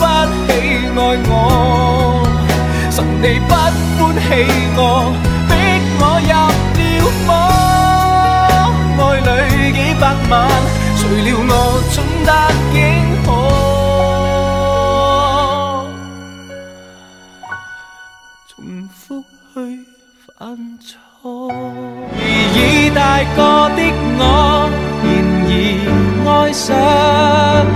B: 不喜愛我，神你不歡喜我，逼我入了魔，愛侶幾百萬，誰料我終。错。而已大个的我，然而爱上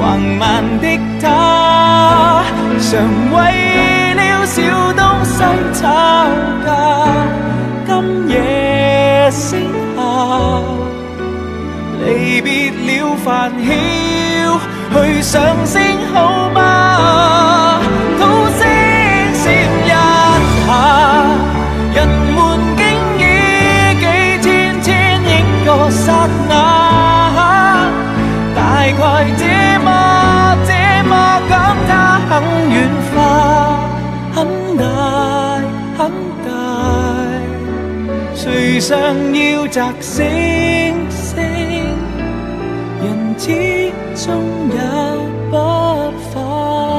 B: 横蛮的他，常为了小东西吵架。今夜星下，离别了烦嚣，去上星好吗？上要摘星星，人之中也不化。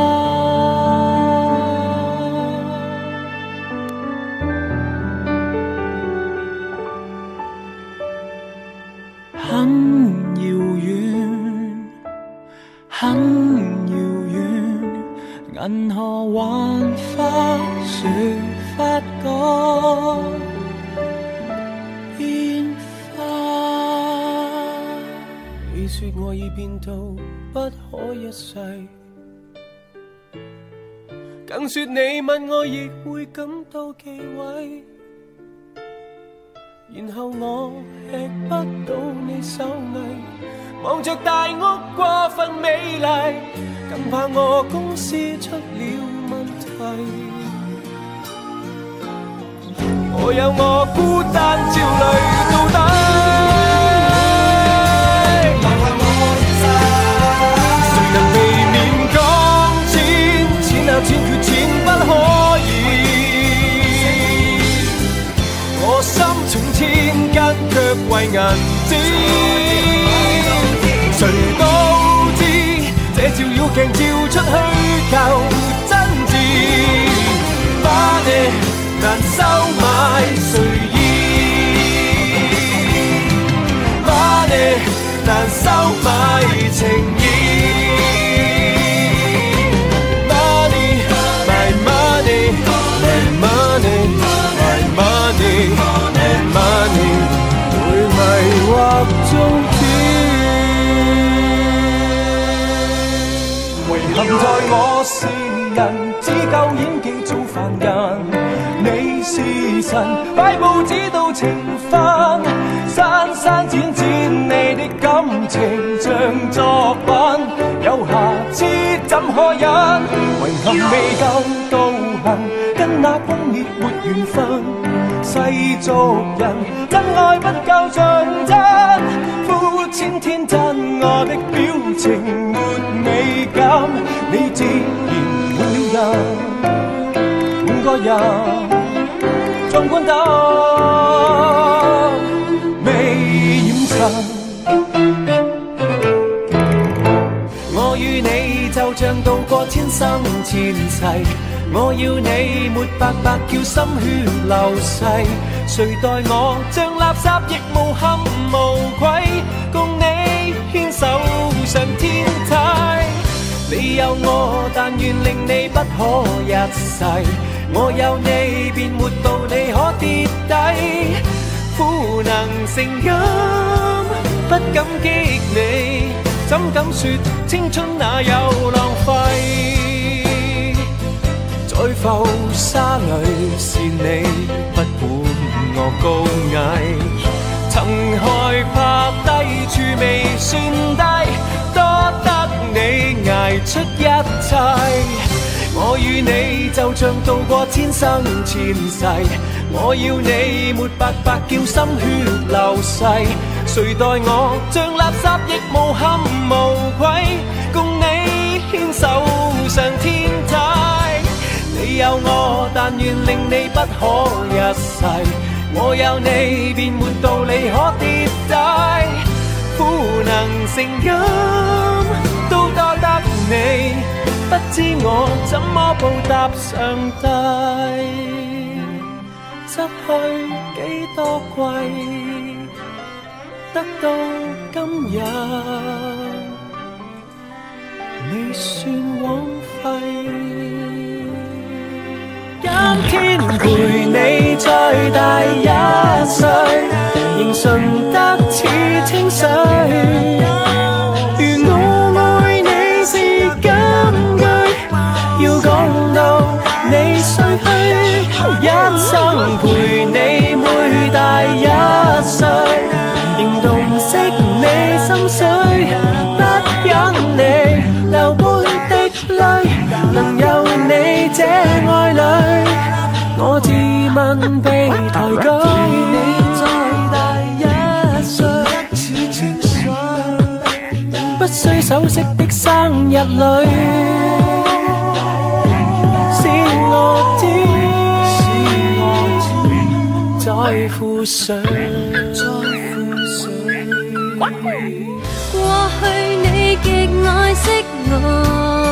B: 很遥远，很遥远，银河还花雪。已变到不可一世，更说你吻我，亦会感到忌讳。然后我吃不到你手艺，望着大屋过分美丽，更怕我公司出了问题。我有我孤单焦虑到底。照妖鏡照出虛構真摯，把你難收買睡衣，把你難收買情意。存在我是人，只够演技做凡人。你是神，快步指导情分。删删剪剪，你的感情像作品，有瑕疵怎可忍？遗憾未够到。跟那毁烈没缘分，世俗人真爱不够纯真，肤浅天真，我的表情没美感，你自然变了人，五个人，壮观得未染尘。我与你就像渡过千生千世。我要你没白白叫心血流逝，谁待我像垃圾亦无憾无愧，共你牵手上天梯。你有我，但愿令你不可一世；我有你，便没道理可跌低。苦能成金，不感激你，怎敢说青春哪有浪费？在浮沙裏是你，不管我高矮，曾害怕低處未算低，多得你捱出一切。我與你就像渡過千生千世，我要你沒白白叫心血流逝，誰待我像垃圾亦無憾無愧，共你牽手上天台。你有我，但愿令你不可一世；我有你，便没道理可跌低。苦能成金，都多得你，不知我怎麼報答上帝，失去幾多季，得到今日，未算枉費。天陪你再大一岁，仍纯得似清水。如我爱你是金句，要讲到你睡去。一生陪你每大一岁，仍洞悉你心水，不忍你流半滴泪，能有你这爱。我自问被抬举，你再大一岁，不需首饰的生日里，是我爱，是爱，在乎谁，在乎谁？过去你极爱惜我。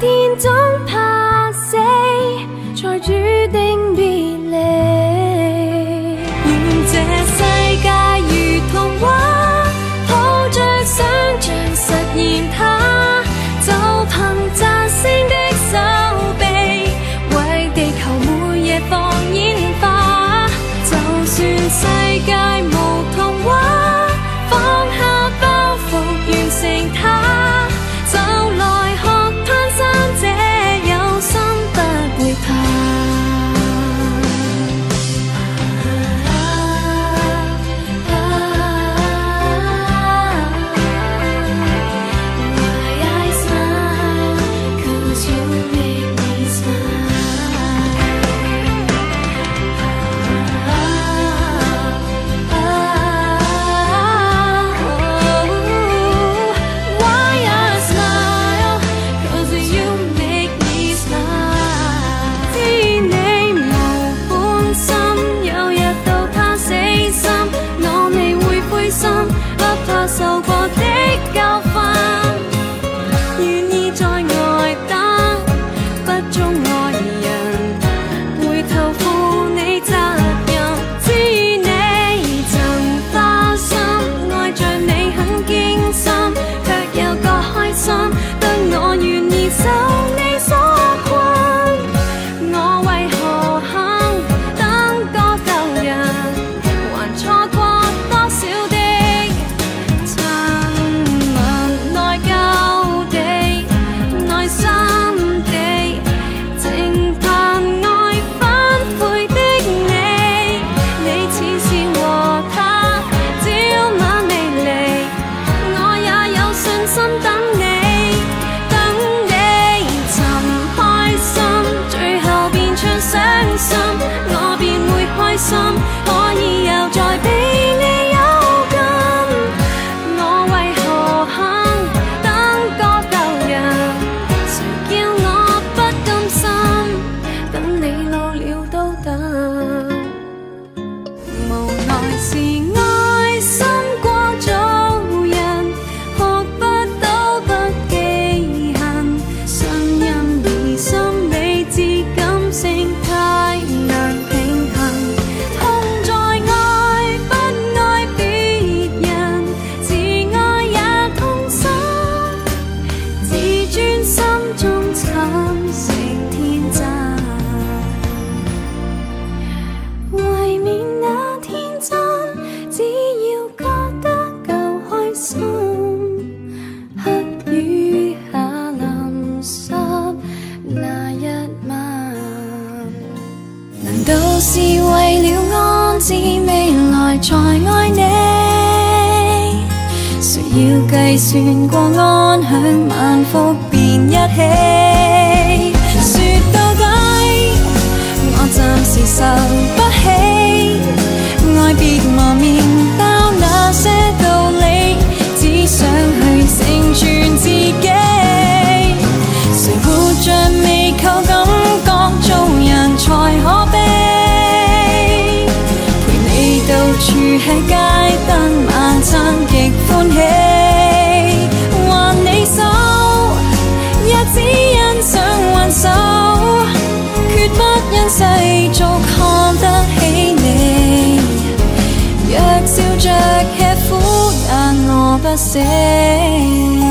B: 天总。別磨面包那些道理，只想去成全自己。誰活着未靠感覺，做人才可悲。陪你到處吃街。Say. same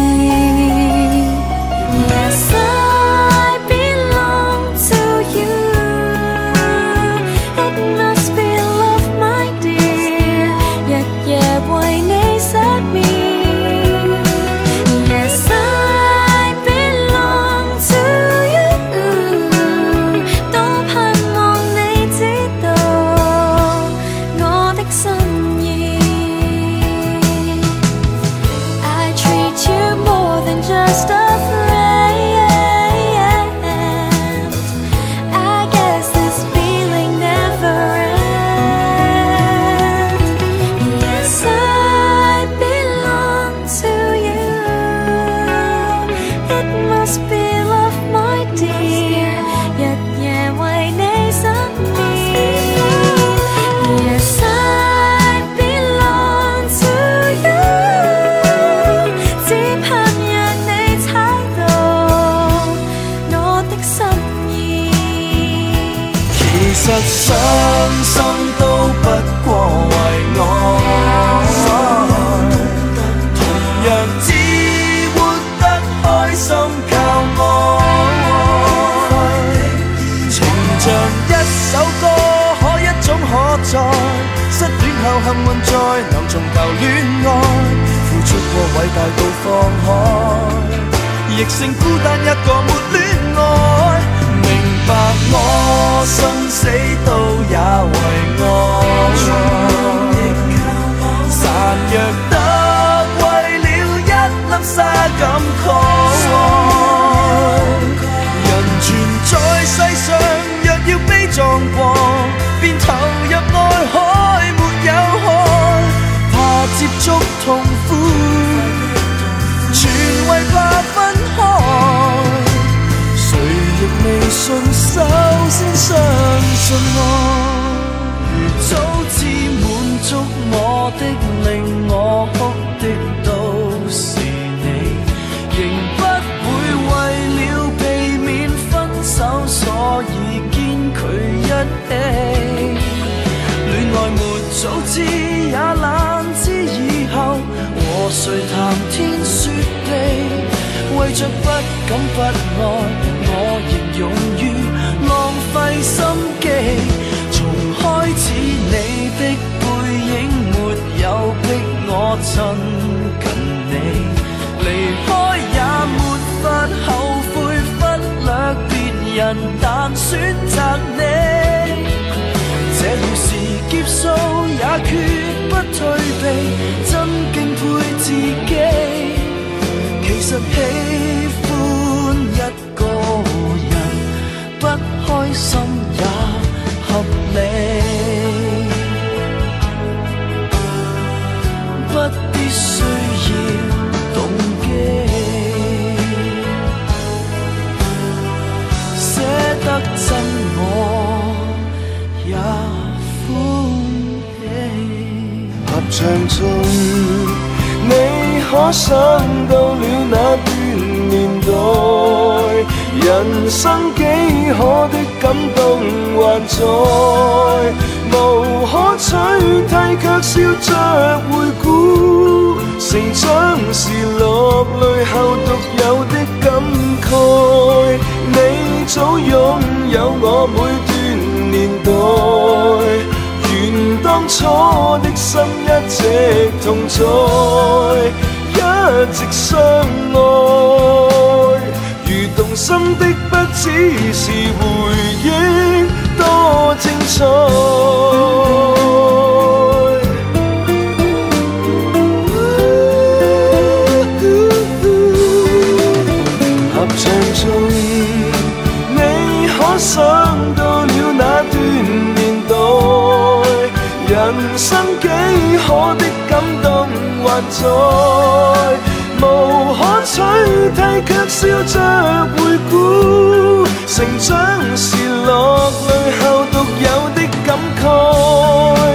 B: 剩孤单一个没恋爱，明白我生死都也为爱。若得为了一粒沙感慨，人存在世上若要悲壮过，便投入爱海没有岸，怕接触痛。首先相信我，早知满足我的，令我哭的都是你，仍不会为了避免分手，所以坚拒一起。恋爱没早知，也懒知以后和谁谈天说地，为着不敢不爱，我仍勇。心机，从开始你的背影没有逼我亲。
C: 我想到了那段年代，人生几
B: 可的感动还在，无可取替，却笑着回顾，成长时落
C: 泪后独有的感慨。你早拥有我每段年代，愿当初的心一直同在。直相愛。如動心的不只是回
B: 憶，多精彩。想到了那段年代，人生幾可的感動還在。却笑着回顾，成长是落泪后独有的感慨。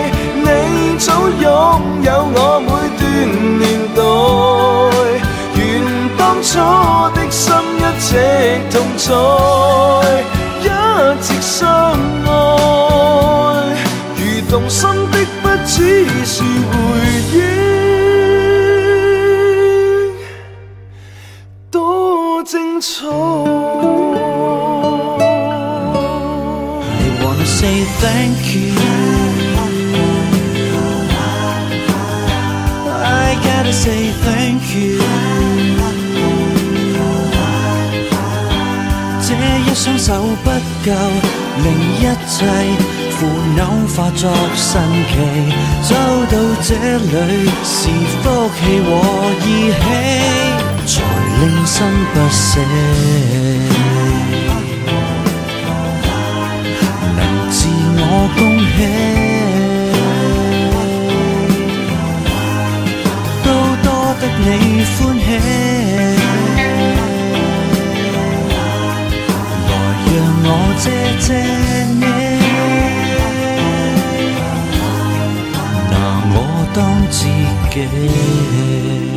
B: 你早拥有我每段年代，愿当初的心一直同在，一直相爱。如动心的不只是回忆。Thank you, I gotta say thank you。这一双手不够，令一切苦恼化作神奇。走到这里是福气和义气，才令心不死。我恭喜，都多得你歡喜。來讓我謝謝你，
A: 拿我
B: 當自己。